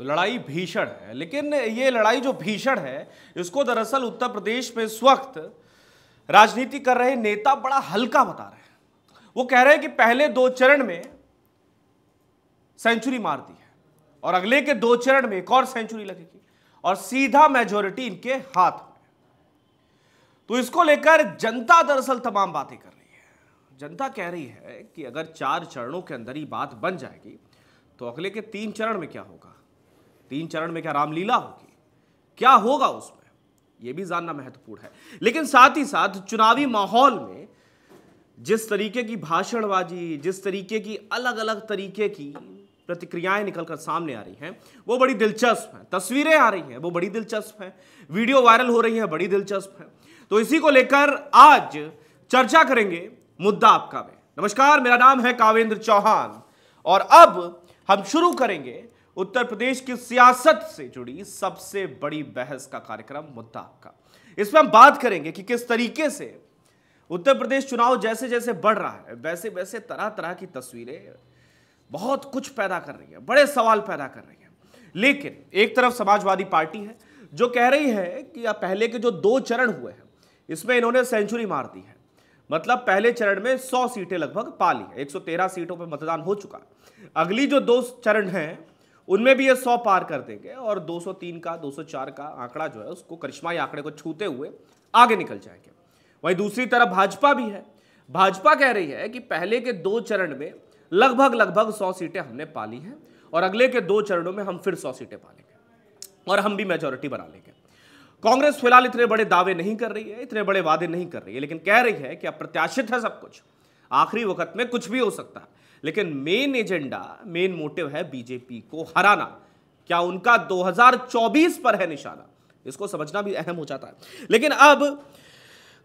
तो लड़ाई भीषण है, लेकिन ये लड़ाई जो भीषण है, इसको दरअसल उत्तर प्रदेश में इस वक्त राजनीति कर रहे नेता बड़ा हल्का बता रहे हैं। वो कह रहे हैं कि पहले दो चरण में सेंचुरी मार दी है और अगले के दो चरण में एक और सेंचुरी लगेगी और सीधा मेजोरिटी इनके हाथ में। तो इसको लेकर जनता दरअसल तमाम बातें कर रही है। जनता कह रही है कि अगर चार चरणों के अंदर ही बात बन जाएगी तो अगले के तीन चरण में क्या होगा? तीन चरण में क्या रामलीला होगी? क्या होगा उसमें? यह भी जानना महत्वपूर्ण है। लेकिन साथ ही साथ चुनावी माहौल में जिस तरीके की भाषणबाजी, जिस तरीके की अलग अलग तरीके की प्रतिक्रियाएँ निकलकर सामने आ रही हैं, वो बड़ी दिलचस्प हैं। तस्वीरें आ रही हैं, वो बड़ी दिलचस्प हैं। वीडियो वायरल हो रही है, बड़ी दिलचस्प है। तो इसी को लेकर आज चर्चा करेंगे मुद्दा आपका में। नमस्कार, मेरा नाम है कावेंद्र चौहान और अब हम शुरू करेंगे उत्तर प्रदेश की सियासत से जुड़ी सबसे बड़ी बहस का कार्यक्रम मुद्दा आपका। इसमें हम बात करेंगे कि किस तरीके से उत्तर प्रदेश चुनाव जैसे जैसे बढ़ रहा है वैसे वैसे तरह तरह की तस्वीरें बहुत कुछ पैदा कर रही है, बड़े सवाल पैदा कर रही है। लेकिन एक तरफ़ समाजवादी पार्टी है, जो कह रही है कि पहले के जो दो चरण हुए हैं, इसमें इन्होंने सेंचुरी मार दी है। मतलब पहले चरण में 100 सीटें लगभग पा ली है 113 सीटों पर मतदान हो चुका है। अगली जो दो चरण हैं उनमें भी ये सौ पार कर देंगे और 203 का 204 का आंकड़ा जो है, उसको करिश्माई आंकड़े को छूते हुए आगे निकल जाएँगे। वहीं दूसरी तरफ़ भाजपा भी है। भाजपा कह रही है कि पहले के दो चरण में लगभग लगभग सौ सीटें हमने पाली हैं और अगले के दो चरणों में हम फिर सौ सीटें पालेंगे और हम भी मेजोरिटी बना लेंगे। कांग्रेस फ़िलहाल इतने बड़े दावे नहीं कर रही है, इतने बड़े वादे नहीं कर रही है, लेकिन कह रही है कि अप्रत्याशित है सब कुछ। आखिरी वक्त में कुछ भी हो सकता है। लेकिन मेन एजेंडा मेन मोटिव है बीजेपी को हराना। क्या उनका 2024 पर है निशाना? इसको समझना भी अहम हो जाता है। लेकिन अब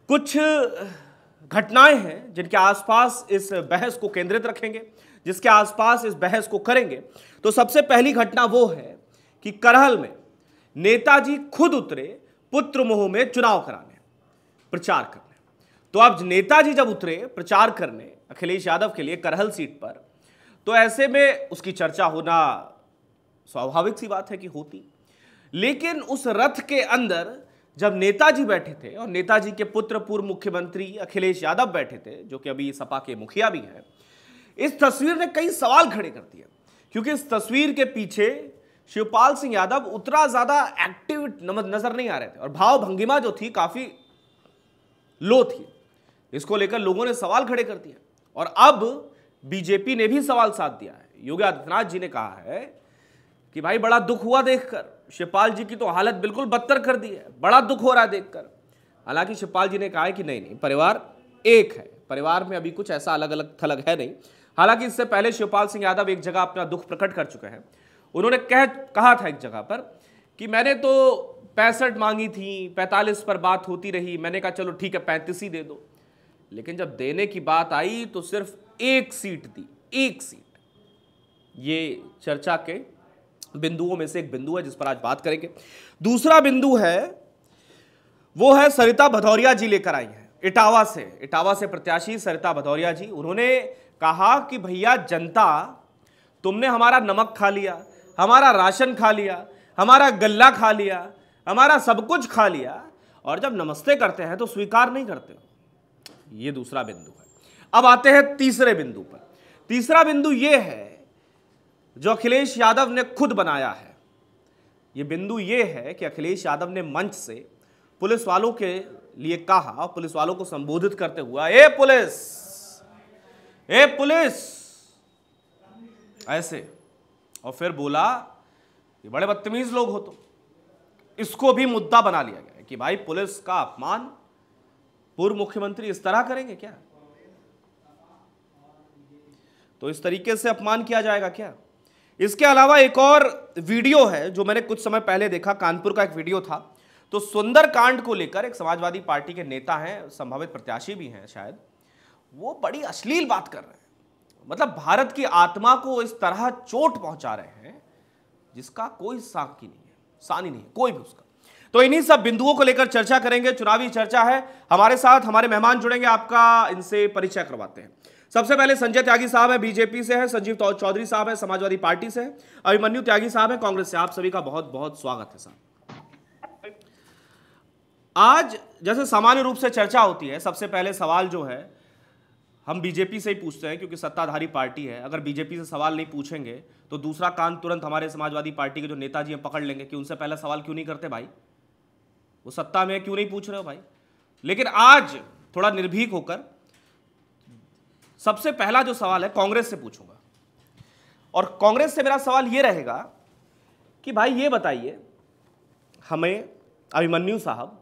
कुछ घटनाएँ हैं जिनके आसपास इस बहस को केंद्रित रखेंगे, जिसके आसपास इस बहस को करेंगे। तो सबसे पहली घटना वो है कि करहल में नेताजी खुद उतरे पुत्र मोह में चुनाव कराने, प्रचार करने। तो अब नेताजी जब उतरे प्रचार करने अखिलेश यादव के लिए करहल सीट पर। तो ऐसे में उसकी चर्चा होना स्वाभाविक सी बात है कि होती। लेकिन उस रथ के अंदर जब नेताजी बैठे थे और नेताजी के पुत्र पूर्व मुख्यमंत्री अखिलेश यादव बैठे थे, जो कि अभी सपा के मुखिया भी हैं, इस तस्वीर ने कई सवाल खड़े कर दिए। क्योंकि इस तस्वीर के पीछे शिवपाल सिंह यादव उतना ज़्यादा एक्टिव नज़र नहीं आ रहे थे और भाव भंगिमा जो थी काफ़ी लो थी। इसको लेकर लोगों ने सवाल खड़े कर दिए। और अब बीजेपी ने भी सवाल साथ दिया है। योगी आदित्यनाथ जी ने कहा है कि भाई, बड़ा दुख हुआ देखकर। शिवपाल जी की तो हालत बिल्कुल बदतर कर दी है। बड़ा दुख हो रहा है देखकर। हालाँकि शिवपाल जी ने कहा है कि नहीं नहीं, परिवार एक है। परिवार में अभी कुछ ऐसा अलग अलग थलग है नहीं। हालाँकि इससे पहले शिवपाल सिंह यादव एक जगह अपना दुख प्रकट कर चुके हैं। उन्होंने कह, कहा था एक जगह पर कि मैंने तो पैंसठ मांगी थी, पैंतालीस पर बात होती रही। मैंने कहा, चलो ठीक है, पैंतीस ही दे दो। लेकिन जब देने की बात आई तो सिर्फ़ एक सीट दी, एक सीट। ये चर्चा के बिंदुओं में से एक बिंदु है जिस पर आज बात करेंगे। दूसरा बिंदु है, वो है सरिता भदौरिया जी लेकर आई है, इटावा से। इटावा से प्रत्याशी सरिता भदौरिया जी। उन्होंने कहा कि भैया जनता, तुमने हमारा नमक खा लिया, हमारा राशन खा लिया, हमारा गल्ला खा लिया, हमारा सब कुछ खा लिया, और जब नमस्ते करते हैं तो स्वीकार नहीं करते हो। ये दूसरा बिंदु है। अब आते हैं तीसरे बिंदु पर। तीसरा बिंदु यह है, जो अखिलेश यादव ने खुद बनाया है। यह बिंदु यह है कि अखिलेश यादव ने मंच से पुलिस वालों के लिए कहा पुलिस वालों को संबोधित करते हुआ ए पुलिस! ए पुलिस! ऐसे। और फिर बोला, ये बड़े बदतमीज लोग हो तो इसको भी मुद्दा बना लिया गया कि भाई पुलिस का अपमान पूर्व मुख्यमंत्री इस तरह करेंगे क्या? तो इस तरीके से अपमान किया जाएगा क्या? इसके अलावा एक और वीडियो है, जो मैंने कुछ समय पहले देखा, कानपुर का एक वीडियो था। तो सुंदर कांड को लेकर एक समाजवादी पार्टी के नेता हैं, संभावित प्रत्याशी भी हैं शायद, वो बड़ी अश्लील बात कर रहे हैं। मतलब भारत की आत्मा को इस तरह चोट पहुँचा रहे हैं, जिसका कोई साकी नहीं है, सानी नहीं है, कोई भी उसका। तो इन्हीं सब बिंदुओं को लेकर चर्चा करेंगे, चुनावी चर्चा है। हमारे साथ हमारे मेहमान जुड़ेंगे, आपका इनसे परिचय करवाते हैं। सबसे पहले संजय त्यागी साहब है, बीजेपी से है, संजीव चौधरी साहब है, समाजवादी पार्टी से है। अभिमन्यु त्यागी साहब है, कांग्रेस से। आप सभी का बहुत बहुत स्वागत है साहब। आज जैसे सामान्य रूप से चर्चा होती है, सबसे पहले सवाल जो है, हम बीजेपी से ही पूछते हैं, क्योंकि सत्ताधारी पार्टी है। अगर बीजेपी से सवाल नहीं पूछेंगे तो दूसरा कान तुरंत हमारे समाजवादी पार्टी के जो नेताजी हैं, पकड़ लेंगे कि उनसे पहला सवाल क्यों नहीं करते भाई? वो सत्ता में क्यों नहीं पूछ रहे हो भाई? लेकिन आज थोड़ा निर्भीक होकर सबसे पहला जो सवाल है, कांग्रेस से पूछूँगा। और कांग्रेस से मेरा सवाल यह रहेगा कि भाई ये बताइए, हमें अभिमन्यु साहब,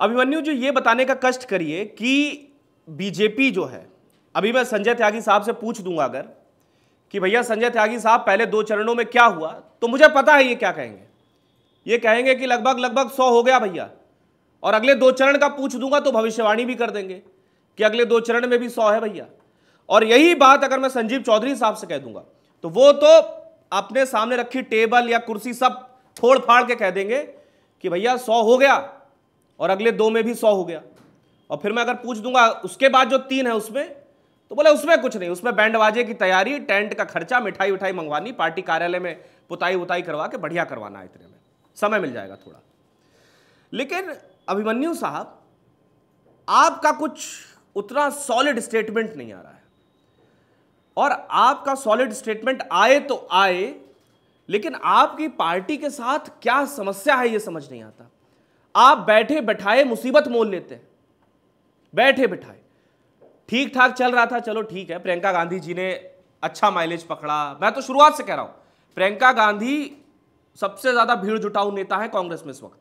अभिमन्यु जो ये बताने का कष्ट करिए कि बीजेपी जो है, अभी मैं संजय त्यागी साहब से पूछ दूँगा अगर कि भैया संजय त्यागी साहब पहले दो चरणों में क्या हुआ तो मुझे पता है ये क्या कहेंगे। ये कहेंगे कि लगभग लगभग सौ हो गया भैया। और अगले दो चरण का पूछ दूँगा तो भविष्यवाणी भी कर देंगे कि अगले दो चरण में भी सौ है भैया। और यही बात अगर मैं संजीव चौधरी साहब से कह दूँगा तो वो तो अपने सामने रखी टेबल या कुर्सी सब फोड़ फाड़ के कह देंगे कि भैया सौ हो गया और अगले दो में भी सौ हो गया। और फिर मैं अगर पूछ दूँगा, उसके बाद जो तीन है उसमें तो बोले उसमें कुछ नहीं, उसमें बैंड बाजे की तैयारी, टेंट का खर्चा, मिठाई उठाई मंगवानी, पार्टी कार्यालय में पुताई उताई करवा के बढ़िया करवाना है इतने में। समय मिल जाएगा थोड़ा। लेकिन अभिमन्यु साहब, आपका कुछ उतना सॉलिड स्टेटमेंट नहीं आ रहा है। और आपका सॉलिड स्टेटमेंट आए तो आए, लेकिन आपकी पार्टी के साथ क्या समस्या है यह समझ नहीं आता। आप बैठे बैठाए मुसीबत मोल लेते हैं। बैठे बैठाए ठीक ठाक चल रहा था, चलो ठीक है, प्रियंका गांधी जी ने अच्छा माइलेज पकड़ा। मैं तो शुरुआत से कह रहा हूँ, प्रियंका गांधी सबसे ज़्यादा भीड़ जुटाऊ नेता है कांग्रेस में इस वक्त।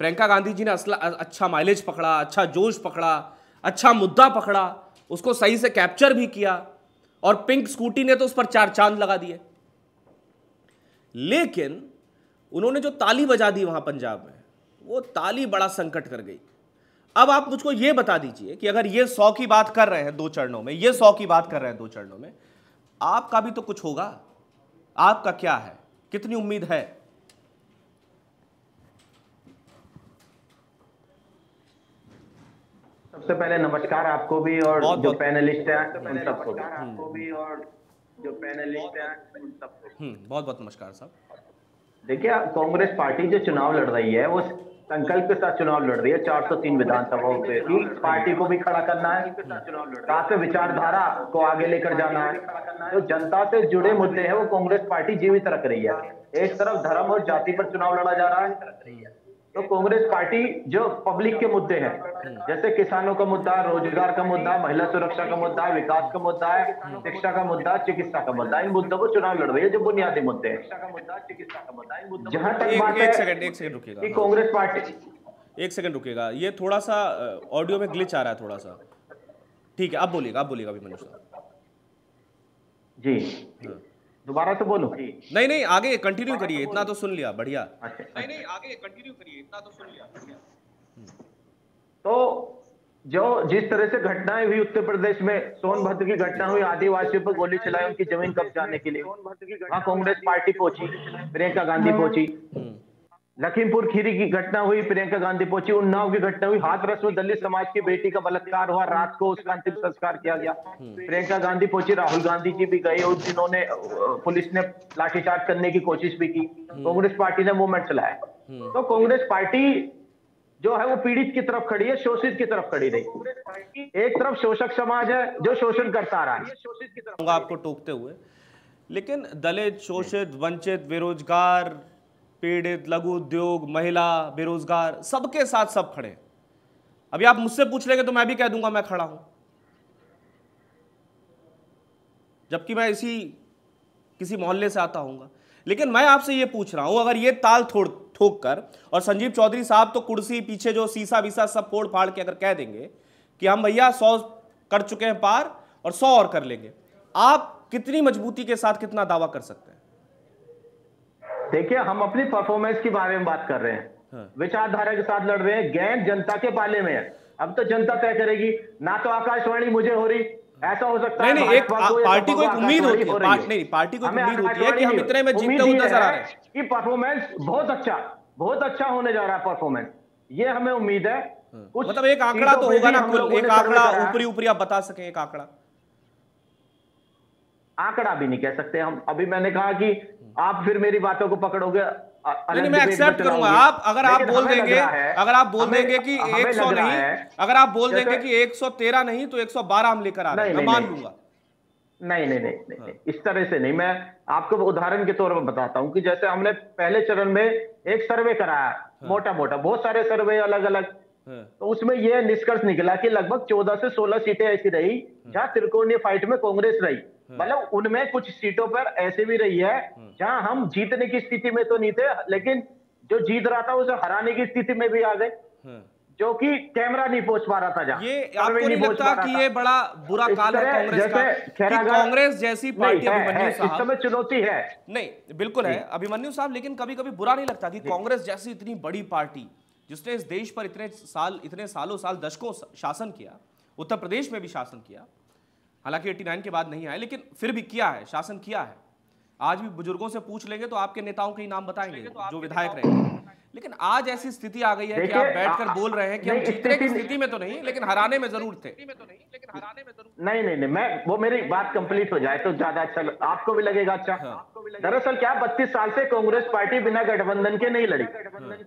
प्रियंका गांधी जी ने असला अच्छा माइलेज पकड़ा अच्छा जोश पकड़ा अच्छा मुद्दा पकड़ा, उसको सही से कैप्चर भी किया और पिंक स्कूटी ने तो उस पर चार चाँद लगा दिए। लेकिन उन्होंने जो ताली बजा दी वहाँ पंजाब में, वो ताली बड़ा संकट कर गई। अब आप मुझको ये बता दीजिए कि अगर ये सौ की बात कर रहे हैं दो चरणों में, ये सौ की बात कर रहे हैं दो चरणों में, आपका भी तो कुछ होगा। आपका क्या है? कितनी उम्मीद है? सबसे पहले नमस्कार आपको भी और बहुत जो पैनलिस्ट है उन सबको आपको भी और जो पैनलिस्ट हैं उन सबको हम्म, बहुत बहुत नमस्कार साहब। देखिए कांग्रेस पार्टी जो चुनाव लड़ रही है वो संकल्प के साथ चुनाव लड़ रही है। 403 विधानसभाओं पे पार्टी को भी खड़ा करना है। काफ़ी से विचारधारा को आगे लेकर जाना है। जो जनता से जुड़े मुद्दे हैं, वो कांग्रेस पार्टी जीवित रख रही है। एक तरफ़ धर्म और जाति पर चुनाव लड़ा जा रहा है। तो कांग्रेस पार्टी जो पब्लिक के मुद्दे हैं जैसे किसानों का मुद्दा रोज़गार का मुद्दा महिला सुरक्षा का मुद्दा विकास का मुद्दा है शिक्षा का मुद्दा चिकित्सा का मुद्दा इन मुद्दों को चुनाव लड़ रही है जो बुनियादी मुद्दे हैं। जहाँ तक बात है कि कांग्रेस पार्टी एक सेकंड रुकेगा ये थोड़ा सा ऑडियो में ग्लिच आ रहा है थोड़ा सा। ठीक है आप बोलिएगा आप बोलिएगा अभी मनुष्य। जी। हाँ। दोबारा से बोलो। नहीं नहीं आगे कंटिन्यू करिए इतना तो सुन लिया बढ़िया। अच्छा नहीं नहीं आगे कंटिन्यू करिए इतना तो सुन लिया तो जो जिस तरह से घटनाएँ हुई उत्तर प्रदेश में सोनभद्र की घटना हुई आदिवासियों पर गोली चलाई उनकी ज़मीन कब्जाने के लिए। वहाँ कांग्रेस पार्टी पहुँची प्रियंका गांधी पहुँची। हम्म। लखीमपुर खीरी की घटना हुई प्रियंका गांधी पहुँची उन्नाव की घटना हुई। हाथरस में दलित समाज की बेटी का बलात्कार हुआ रात को उसका अंतिम संस्कार किया गया। हम्म। प्रियंका गांधी पहुँची राहुल गांधी जी भी गए उस जिन्होंने पुलिस ने लाठीचार्ज करने की कोशिश भी की। हम्म। कांग्रेस पार्टी ने मूवमेंट चलाया। हम्म। तो कांग्रेस पार्टी जो है वो पीड़ित की तरफ़ खड़ी है शोषित की तरफ़ खड़ी रही एक तरफ़ शोषक समाज है जो शोषण करता रहा है। शोषित की तरफ़ आपको टोकते हुए। लेकिन दलित शोषित वंचित बेरोजगार पीड़ित, लघु उद्योग, महिला, बेरोजगार, सबके साथ सब खड़े। अभी आप मुझसे पूछ लेंगे तो मैं भी कह दूँगा मैं खड़ा हूँ। जबकि मैं इसी, किसी मोहल्ले से आता हूँगा। लेकिन मैं आपसे ये पूछ रहा हूँ, अगर ये ताल थोड़ ठोक कर और संजीव चौधरी साहब तो कुर्सी पीछे जो सीसा वीसा सब फोड़ फाड़ के अगर कह देंगे कि हम भैया सौ कर चुके हैं पार और सौ और कर लेंगे, आप कितनी मजबूती के साथ कितना दावा कर सकते हैं? देखिए हम अपनी परफॉर्मेंस के बारे में बात कर रहे हैं। हाँ। विचारधारा के साथ लड़ रहे हैं। गैंग जनता के पाले में है। अब तो जनता तय करेगी ना तो आकाशवाणी मुझे हो रही। ऐसा हो सकता नहीं, है नहीं, एक पार्टी को एक उम्मीद होती है। पार्ट, नहीं पार्टी को उम्मीद होती है कि हम इतने में जीतते हुए नज़र आ रहे हैं कि परफॉर्मेंस बहुत अच्छा बहुत अच्छा होने जा रहा है परफॉर्मेंस ये हमें उम्मीद है। मतलब एक आंकड़ा तो होगा ना एक आंकड़ा ऊपरी ऊपरी आप बता सके एक आंकड़ा। आंकड़ा भी नहीं कह सकते हम। अभी मैंने कहा कि आप फिर मेरी बातों को पकड़ोगे नहीं मैं एक्सेप्ट करूँगा। आप अगर आप बोल देंगे अगर आप बोल देंगे कि 100 नहीं अगर आप बोल देंगे कि 113 नहीं तो 112 हम लेकर आ रहे हैं। मैं मान लूँगा। नहीं नहीं नहीं नहीं, नहीं इस तरह से नहीं। मैं आपको उदाहरण के तौर पर बताता हूँ कि जैसे हमने पहले चरण में एक सर्वे कराया मोटा मोटा बहुत सारे सर्वे अलग अलग हाँ, तो उसमें यह निष्कर्ष निकला कि लगभग 14 से 16 सीटें ऐसी रही जहाँ त्रिकोणीय फाइट में कांग्रेस रही। मतलब उनमें कुछ सीटों पर ऐसे भी रही है जहाँ हम जीतने की स्थिति में तो नहीं थे लेकिन जो जीत रहा था उसे हराने की स्थिति में भी आ गए। हाँ। जो कि कैमरा नहीं पहुँच पा रहा था जहाँ। ये आपको नहीं पहुँच लगता कि ये बड़ा बुरा काल है कांग्रेस का? कि कांग्रेस जैसी पार्टी है, है, अभिमन्यु इस साहब समय चुनौती है। नहीं बिल्कुल है अभिमन्यु साहब लेकिन कभी कभी बुरा नहीं लगता कि कांग्रेस जैसी इतनी बड़ी पार्टी जिसने इस देश पर इतने साल इतने सालों साल दशकों शासन किया उत्तर प्रदेश में भी शासन किया हालाँकि 89 के बाद नहीं आए लेकिन फिर भी किया है शासन किया है। आज भी बुज़ुर्गों से पूछ लेंगे तो आपके नेताओं के ही नाम बताएँगे तो जो विधायक रहे लेकिन आज ऐसी स्थिति आ गई है कि आप बैठकर बोल रहे हैं कि हम जीतने की स्थिति- स्थिति में तो नहीं लेकिन हराने में ज़रूर थे। नहीं नहीं नहीं मैं वो मेरी बात कंप्लीट हो जाए तो ज़्यादा अच्छा आपको भी लगेगा अच्छा। दरअसल क्या बत्तीस साल से कांग्रेस पार्टी बिना गठबंधन के नहीं लड़ी?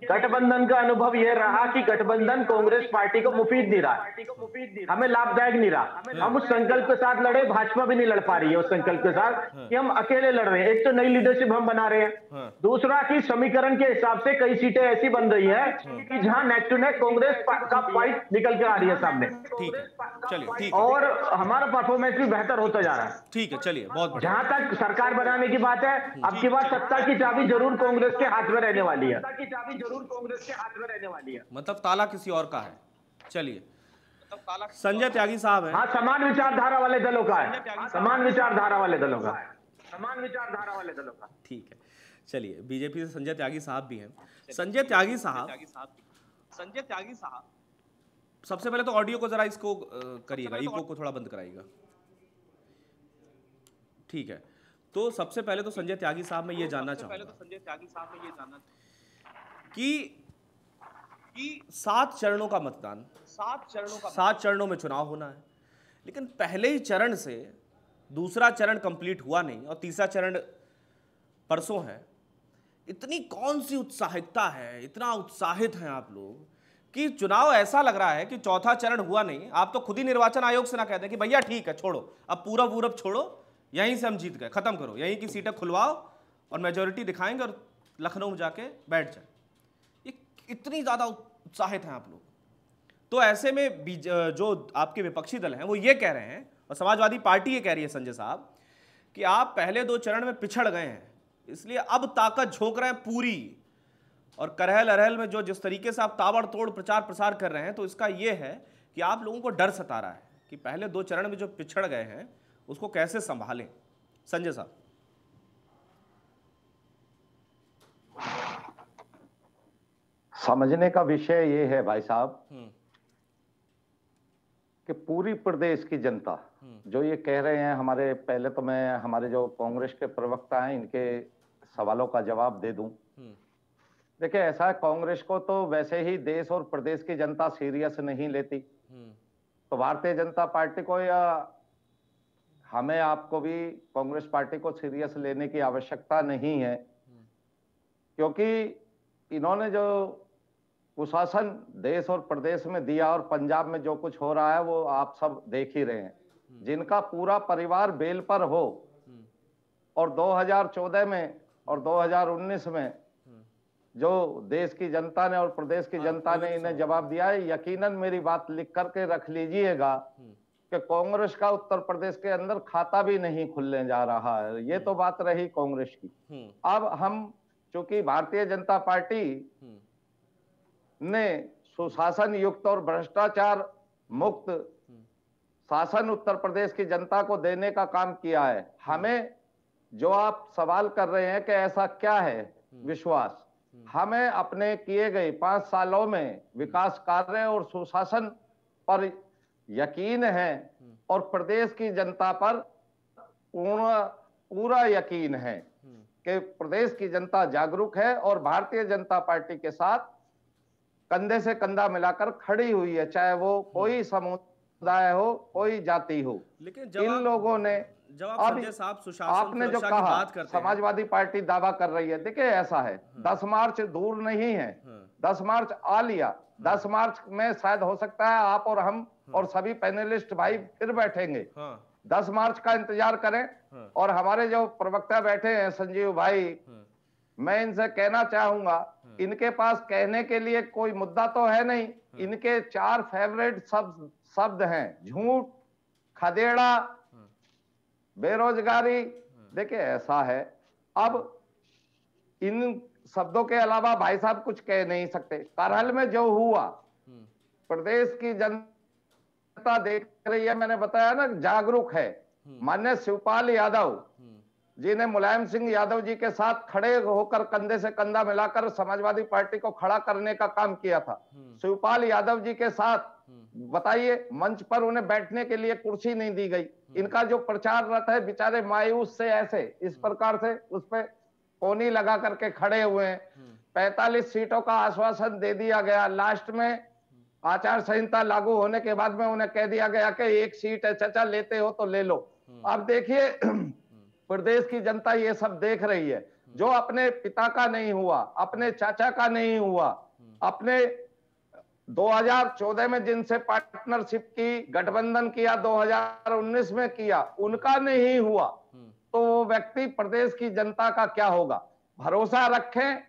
गठबंधन का अनुभव यह रहा कि गठबंधन कांग्रेस पार्टी को मुफीद नहीं रहा। हमें लाभदायक नहीं रहा। हम उस संकल्प के साथ लड़े भाजपा भी नहीं लड़ पा रही है उस संकल्प के साथ कि हम अकेले लड़ रहे हैं। एक तो नई लीडरशिप हम बना रहे हैं। दूसरा कि समीकरण के हिसाब से कई सीटें ऐसी बन रही है कि जहाँ नेक टू नेक कांग्रेस का फाइट निकल के आ रही है सामने। ठीक है। चलिए ठीक है और हमारा परफॉर्मेंस भी बेहतर होता जा रहा है। ठीक है चलिए बहुत बढ़िया। जहाँ तक सरकार बनाने की बात है अब की बात सत्ता की चाबी ज़रूर कांग्रेस के हाथ में रहने वाली है। चाबी ज़रूर कांग्रेस के हाथ में रहने वाली है। मतलब ताला किसी और का है। चलिए। संजय त्यागी साहब हैं। हाँ समान विचारधारा वाले दलों का है। समान विचारधारा वाले दलों का समान विचारधारा वाले दलों का ठीक है। चलिए बीजेपी से संजय त्यागी साहब भी हैं। संजय त्यागी साहब। संजय त्यागी साहब सबसे पहले तो ऑडियो को जरा इसको करिएगा इको को थोड़ा बंद कराइएगा। ठीक है। तो सबसे पहले तो संजय त्यागी साहब मैं ये जानना सबसे पहले तो चाहूँगा संजय त्यागी साहब ने ये जानना कि कि सात चरणों का मतदान सात चरणों का सात चरणों में चुनाव होना है। लेकिन पहले ही चरण से दूसरा चरण कंप्लीट हुआ नहीं और तीसरा चरण परसों है। इतनी कौन सी उत्साहितता है इतना उत्साहित हैं आप लोग कि चुनाव ऐसा लग रहा है कि चौथा चरण हुआ नहीं। आप तो खुद ही निर्वाचन आयोग से ना कहते कि भैया ठीक है छोड़ो। अब पूरा पूरब छोड़ो यहीं से हम जीत गए खत्म करो। यहीं की सीटें खुलवाओ और मेजोरिटी दिखाएँगे और लखनऊ में जाके बैठ जाए। इतनी ज़्यादा उत्साहित हैं आप लोग। तो ऐसे में जो आपके विपक्षी दल हैं, वो ये कह रहे हैं, और समाजवादी पार्टी ये कह रही है संजय साहब, कि आप पहले दो चरण में पिछड़ गए हैं, इसलिए अब ताकत झोंक रहे हैं पूरी। और करहल अरहल में जो जिस तरीके से आप ताबड़तोड़ प्रचार प्रसार कर रहे हैं तो इसका ये है कि आप लोगों को डर सता रहा है कि पहले दो चरण में जो पिछड़ गए हैं, उसको कैसे संभालें। संजय साहब। समझने का विषय ये है भाई साहब हम्म, कि पूरी प्रदेश की जनता जो ये कह रहे हैं हमारे पहले तो मैं हमारे जो कांग्रेस के प्रवक्ता हैं इनके सवालों का जवाब दे दूँ। हम्म, देखिए ऐसा है कांग्रेस को तो वैसे ही देश और प्रदेश की जनता सीरियस नहीं लेती। हम्म, तो भारतीय जनता पार्टी को या हमें आपको भी कांग्रेस पार्टी को सीरियस लेने की आवश्यकता नहीं है? क्योंकि इन्होंने जो कुशासन देश और प्रदेश में दिया और पंजाब में जो कुछ हो रहा है वो आप सब देख ही रहे हैं। जिनका पूरा परिवार बेल पर हो और 2014 में और 2019 में जो देश की जनता ने और प्रदेश की जनता ने इन्हें जवाब दिया है यकीनन मेरी बात लिख करके रख लीजिएगा कि कांग्रेस का उत्तर प्रदेश के अंदर खाता भी नहीं खुलने जा रहा है। ये तो बात रही कांग्रेस की। हम्म, अब हम चूँकि भारतीय जनता पार्टी हम्म, ने सुशासन युक्त और भ्रष्टाचार मुक्त शासन उत्तर प्रदेश की जनता को देने का काम किया है। हमें जो आप सवाल कर रहे हैं कि ऐसा क्या है? विश्वास। हमें अपने किए गए पाँच सालों में विकास कार्य और सुशासन पर यकीन है और प्रदेश की जनता पर पूर्ण, पूरा यकीन है कि प्रदेश की जनता जागरूक है और भारतीय जनता पार्टी के साथ कंधे से कंधा मिलाकर खड़ी हुई है चाहे वो कोई समुदाय हो कोई जाति हो। लेकिन इन जब आप लोगों ने जब आप साहब सुशासन आपने जो कहा बात करते समाजवादी पार्टी दावा कर रही है देखिए ऐसा है दस मार्च दूर नहीं है हाँ, दस मार्च आ लिया दस मार्च में शायद हो सकता है आप और हम और सभी पैनलिस्ट भाई फिर बैठेंगे। हाँ, दस मार्च का इंतज़ार करें और हमारे जो प्रवक्ता बैठे हैं संजीव भाई मैं इनसे कहना चाहूँगा इनके पास कहने के लिए कोई मुद्दा तो है नहीं। इनके चार फेवरेट शब्द शब्द हैं। झूठ खदेड़ा बेरोजगारी। देखिए ऐसा है। अब इन शब्दों के अलावा भाई साहब कुछ कह नहीं सकते। करहल में जो हुआ हम्म, प्रदेश की जनता देख रही है मैंने बताया ना जागरूक है। मान्य शिवपाल यादव हम्म, जी ने मुलायम सिंह यादव जी के साथ खड़े होकर कंधे से कंधा मिलाकर समाजवादी पार्टी को खड़ा करने का काम किया था। हम्म, शिवपाल यादव जी के साथ हम्म, बताइए मंच पर उन्हें बैठने के लिए कुर्सी नहीं दी गई। इनका जो प्रचार रथ है बेचारे मायूस से ऐसे इस प्रकार से उस पे कोनी लगा करके खड़े हुए हैं। हम्म, पैतालीस सीटों का आश्वासन दे दिया गया। लास्ट में आचार संहिता लागू होने के बाद में उन्हें कह दिया गया कि एक सीट है चचा लेते हो तो ले लो। अब देखिए प्रदेश की जनता ये सब देख रही है। जो अपने पिता का नहीं हुआ अपने चाचा का नहीं हुआ अपने 2014 में जिनसे पार्टनरशिप की गठबंधन किया 2019 में किया उनका नहीं हुआ। तो वो व्यक्ति प्रदेश की जनता का क्या होगा? भरोसा रखें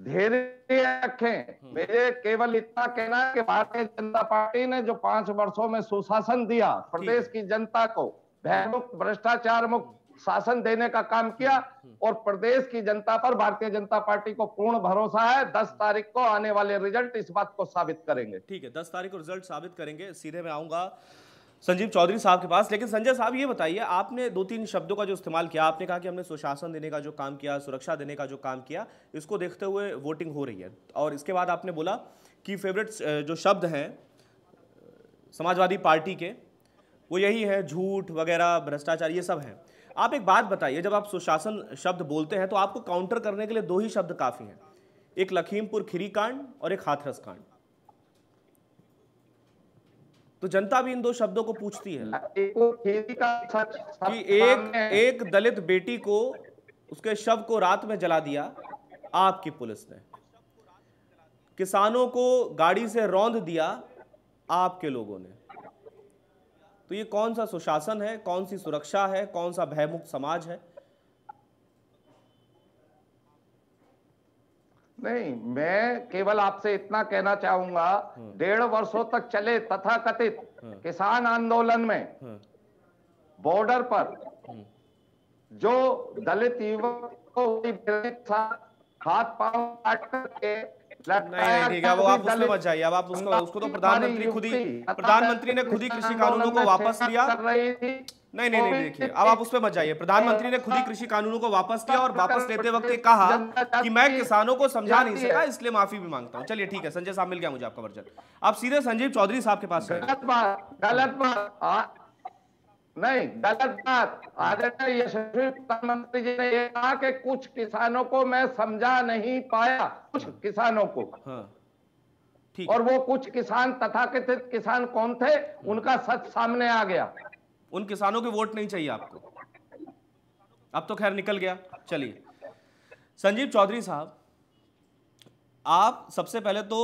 धैर्य रखें। मेरे केवल इतना कहना है कि भारतीय जनता पार्टी ने जो पाँच वर्षों में सुशासन दिया प्रदेश की जनता को भयमुक्त भ्रष्टाचार मुक्त शासन देने का काम किया और प्रदेश की जनता पर भारतीय जनता पार्टी को पूर्ण भरोसा है। दस तारीख को आने वाले रिज़ल्ट इस बात को साबित करेंगे। ठीक है दस तारीख को रिज़ल्ट साबित करेंगे। सीधे मैं आऊँगा संजीव चौधरी साहब के पास। लेकिन संजय साहब ये बताइए आपने दो तीन शब्दों का जो इस्तेमाल किया आपने कहा कि हमने सुशासन देने का जो काम किया सुरक्षा देने का जो काम किया इसको देखते हुए वोटिंग हो रही है। और इसके बाद आपने बोला कि फेवरेट जो शब्द हैं समाजवादी पार्टी के वो यही है झूठ वगैरह भ्रष्टाचार ये सब हैं। आप एक बात बताइए, जब आप सुशासन शब्द बोलते हैं तो आपको काउंटर करने के लिए दो ही शब्द काफ़ी हैं। एक लखीमपुर खीरी कांड और एक हाथरस कांड। तो जनता भी इन दो शब्दों को पूछती है। कि एक एक दलित बेटी को, उसके शव को रात में जला दिया आपकी पुलिस ने। किसानों को गाड़ी से रौंद दिया आपके लोगों ने। तो ये कौन सा सुशासन है कौन सी सुरक्षा है कौन सा भयमुक्त समाज है? नहीं मैं केवल आपसे इतना कहना चाहूँगा डेढ़ वर्षों तक चले तथा कथित किसान आंदोलन में हम्म, बॉर्डर पर जो दलित युवक को हाथ पाँव काट करके नहीं नहीं ठीक है वो आप उसमें मत जाइए अब आप उसको उसको तो प्रधानमंत्री खुद ही प्रधानमंत्री ने खुद ही कृषि कानूनों को वापस लिया। नहीं नहीं नहीं देखिए अब आप उस पर मत जाइए। प्रधानमंत्री ने खुद ही कृषि कानूनों को वापस किया और वापस लेते वक्त कहा कि मैं किसानों को समझा नहीं सका इसलिए माफ़ी भी माँगता हूँ। चलिए ठीक है संजय साहब मिल गया मुझे आपका वर्जन। आप सीधे संजीव चौधरी साहब के पास गलत बात गलत बात। नहीं गलत बात। आदरणीय यशस्वी प्रधानमंत्री जी ने ये कहा कि कुछ किसानों को मैं समझा नहीं पाया कुछ किसानों को। हाँ और वो कुछ किसान तथाकथित किसान कौन थे? उनका सच सामने आ गया। उन किसानों के वोट नहीं चाहिए आपको। अब तो खैर निकल गया। चलिए। संजीव चौधरी साहब आप सबसे पहले तो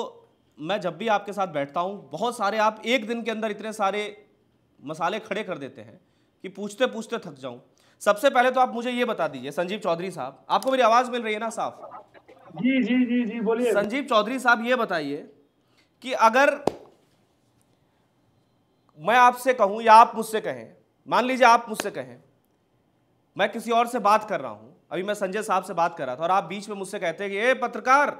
मैं जब भी आपके साथ बैठता हूँ बहुत सारे आप एक दिन के अंदर इतने सारे मसाले खड़े कर देते हैं कि पूछते पूछते थक जाऊँ। सबसे पहले तो आप मुझे ये बता दीजिए संजीव चौधरी साहब आपको मेरी आवाज़ मिल रही है ना साफ़? जी जी जी जी बोलिए। संजीव चौधरी साहब ये बताइए कि अगर मैं आपसे कहूँ या आप मुझसे कहें मान लीजिए आप मुझसे कहें मैं किसी और से बात कर रहा हूँ। अभी मैं संजय साहब से बात कर रहा था और आप बीच में मुझसे कहते हैं कि ए पत्रकार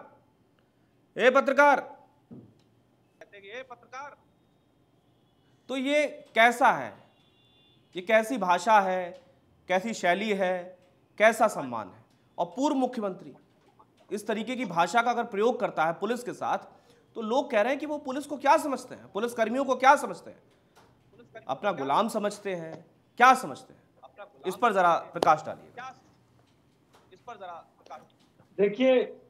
ए पत्रकार। कहते हैं कि ये पत्रकार तो ये कैसा है? ये कैसी भाषा है? कैसी शैली है? कैसा सम्मान है? और पूर्व मुख्यमंत्री इस तरीके की भाषा का अगर प्रयोग करता है पुलिस के साथ तो लोग कह रहे हैं कि वो पुलिस को क्या समझते हैं? पुलिस कर्मियों को क्या समझते हैं? अपना गुलाम समझते हैं। क्या समझते हैं? इस पर जरा प्रकाश डालिए। इस पर जरा देखिए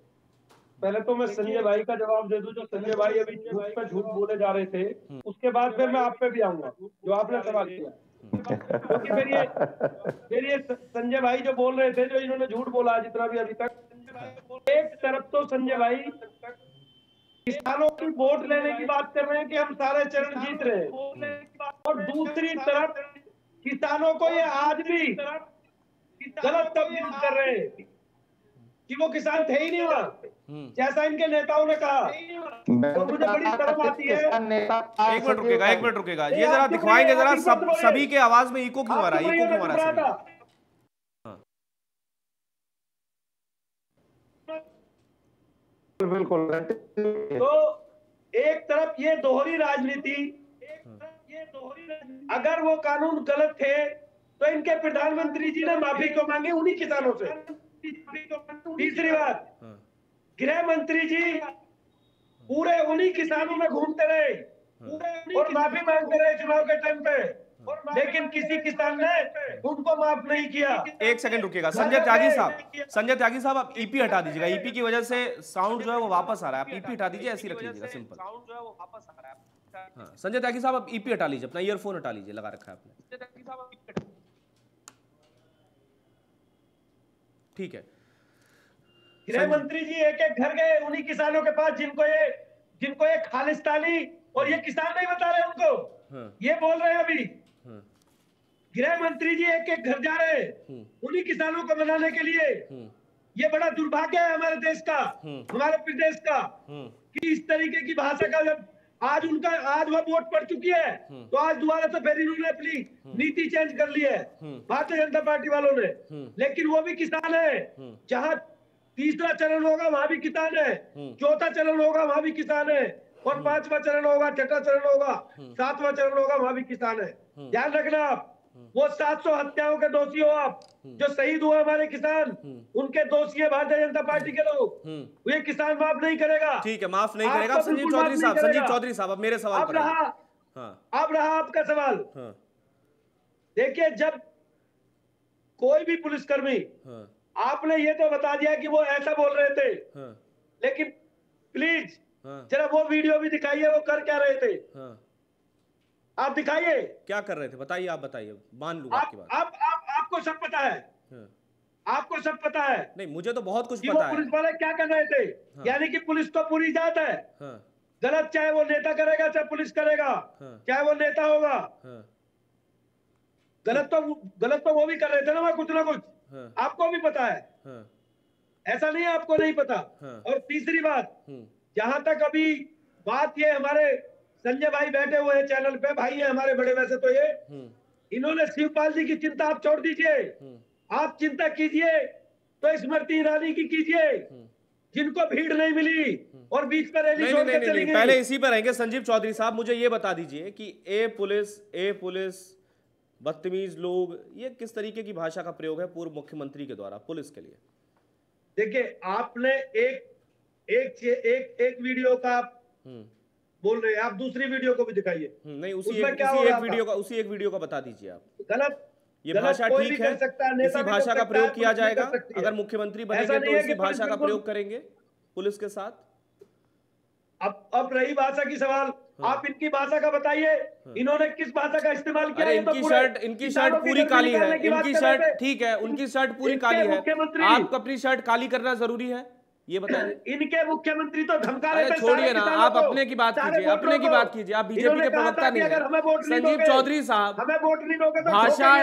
पहले तो मैं संजय भाई का जवाब दे दूँ जो संजय भाई अभी झूठ पे झूठ बोले जा रहे थे उसके बाद फिर मैं आप पे भी आऊँगा जो आपने सवाल किया। क्योंकि फिर ये संजय भाई जो बोल रहे थे जो इन्होंने झूठ बोला जितना भी अभी तक एक तरफ़ तो संजय भाई किसानों की वोट लेने की बात कर रहे हैं कि हम सारे चरण जीत रहे हैं। और दूसरी तरफ़ किसानों को ये आज भी गलत तब्दील कर रहे हैं कि वो किसान थे ही नहीं वहाँ। हम्म। जैसा इनके नेताओं ने कहा। तो मुझे बड़ी शर्म आती है। एक मिनट रुकेगा एक मिनट रुकेगा। ये जरा दिखवाएँगे जरा सब सभी के आवाज़ में इको क्यों आ रहा है इको क्यों आ रहा है। बिल्कुल तो एक तरफ़ ये दोहरी राजनीति अगर वो कानून गलत थे तो इनके प्रधानमंत्री जी ने माफ़ी क्यों मांगी उन्हीं किसानों से। तीसरी बात हाँ, गृह मंत्री जी पूरे उन्हीं किसानों में घूमते रहे। और माफ़ी मांगते रहे चुनाव के टाइम पे। लेकिन किसी किसान ने उनको माफ़ नहीं किया। एक सेकंड रुकिएगा। संजय त्यागी साहब संजय त्यागी साहब आप ईपी हटा दीजिएगा। ईपी की वजह से साउंड जो है वो वापस आ रहा है। आप ईपी हटा दीजिए ऐसे ही रख लीजिएगा सिंपल साउंड जो है वो वापस आ रहा है हाँ संजय त्यागी साहब आप ईपी हटा लीजिए अपना ईयरफोन हटा लीजिए लगा रखा है आपने। ठीक है। गृह मंत्री जी एक एक घर गए उन्हीं किसानों के पास जिनको ये जिनको ये खालिस्तानी और ये किसान नहीं बता रहे उनको। हाँ। ये बोल रहे हैं अभी। हाँ। गृह मंत्री जी एक एक घर जा रहे हम्म, उन्हीं किसानों को मनाने के लिए। हम्म, ये बड़ा दुर्भाग्य है हमारे देश का हम्म। हमारे प्रदेश का कि इस तरीके की भाषा का जब आज उनका आज वह वोट पड़ चुकी है। तो आज दोबारा से फिर इन्होंने अपनी नीति चेंज कर ली है। भारतीय जनता पार्टी वालों ने। लेकिन वो भी किसान है। जहाँ तीसरा चरण होगा वहाँ भी किसान है। हम्म। चौथा चरण होगा वहाँ भी किसान है। और पांचवा चरण होगा छठा चरण होगा सातवां चरण होगा वहाँ भी किसान है। ध्यान रखना आप वो 700 हत्याओं के दोषी हो आप जो शहीद हुए हमारे किसान उनके दोषी है भारतीय जनता पार्टी के लोग। हम्म। ये किसान माफ़ नहीं करेगा। ठीक है माफ़ नहीं करेगा। संजीव चौधरी साहब संजीव चौधरी साहब अब मेरे सवाल अब रहा हाँ। अब रहा आपका सवाल। हाँ। देखिए जब कोई भी पुलिसकर्मी हाँ। आपने ये तो बता दिया कि वो ऐसा बोल रहे थे। हाँ। लेकिन प्लीज़ हाँ। जरा वो वीडियो भी दिखाइए वो कर क्या रहे थे? हाँ। आप दिखाइए। क्या कर रहे थे? बताइए आप बताइए। मान आप आपकी बात। आप आप आपको सब पता है। हाँ। आपको सब पता है नहीं मुझे तो बहुत कुछ पता है। पुलिस वाले क्या कर रहे थे? हाँ। यानी कि पुलिस तो पूरी जात है। हाँ। गलत चाहे वो नेता करेगा चाहे पुलिस करेगा हाँ। चाहे वो नेता होगा। हाँ। गलत तो गलत तो वो भी कर रहे थे ना वहाँ कुछ ना कुछ। हाँ। आपको भी पता है। हाँ। ऐसा नहीं आपको नहीं पता। हाँ। और तीसरी बात हम्म। जहाँ तक अभी बात ये हमारे संजय भाई बैठे हुए हैं चैनल पे भाई है हमारे बड़े वैसे तो ये हम्म। इन्होंने शिवपाल जी की चिंता आप छोड़ दीजिए। हम्म। आप चिंता कीजिए तो स्मृति ईरानी की कीजिए। जिनको भीड़ नहीं मिली और बीच में रैली नहीं छोड़ नहीं नहीं, नहीं पहले इसी पर रहेंगे। संजीव चौधरी साहब मुझे ये बता दीजिए कि ए पुलिस ए पुलिस बदतमीज लोग ये किस तरीके की भाषा का प्रयोग है पूर्व मुख्यमंत्री के द्वारा पुलिस के लिए? देखिए आपने एक एक एक एक वीडियो का आप हम्म। बोल रहे हैं आप दूसरी वीडियो को भी दिखाइए। हम्म, नहीं उसी एक, क्या उसी एक वीडियो का उसी एक वीडियो का बता दीजिए आप। गलत ये भाषा ठीक है? इसी भाषा का प्रयोग किया जाएगा? अगर मुख्यमंत्री बनेंगे तो इसी भाषा का प्रयोग करेंगे? पुलिस के साथ? अब अब रही भाषा की सवाल। आप इनकी भाषा का बताइए इन्होंने किस भाषा का इस्तेमाल किया? तो इनकी शर्ट इनकी शर्ट पूरी काली है। इनकी शर्ट ठीक है उनकी शर्ट पूरी काली है। मुख्यमंत्री- आप अपनी शर्ट काली करना ज़रूरी है ये बताइए। इनके मुख्यमंत्री तो धमका रहे छोड़िए ना आप अपने की बात कीजिए अपने की बात कीजिए। आप बीजेपी के प्रवक्ता नहीं है। संजीव चौधरी साहब। हमें वोट नहीं दोगे तो भाषा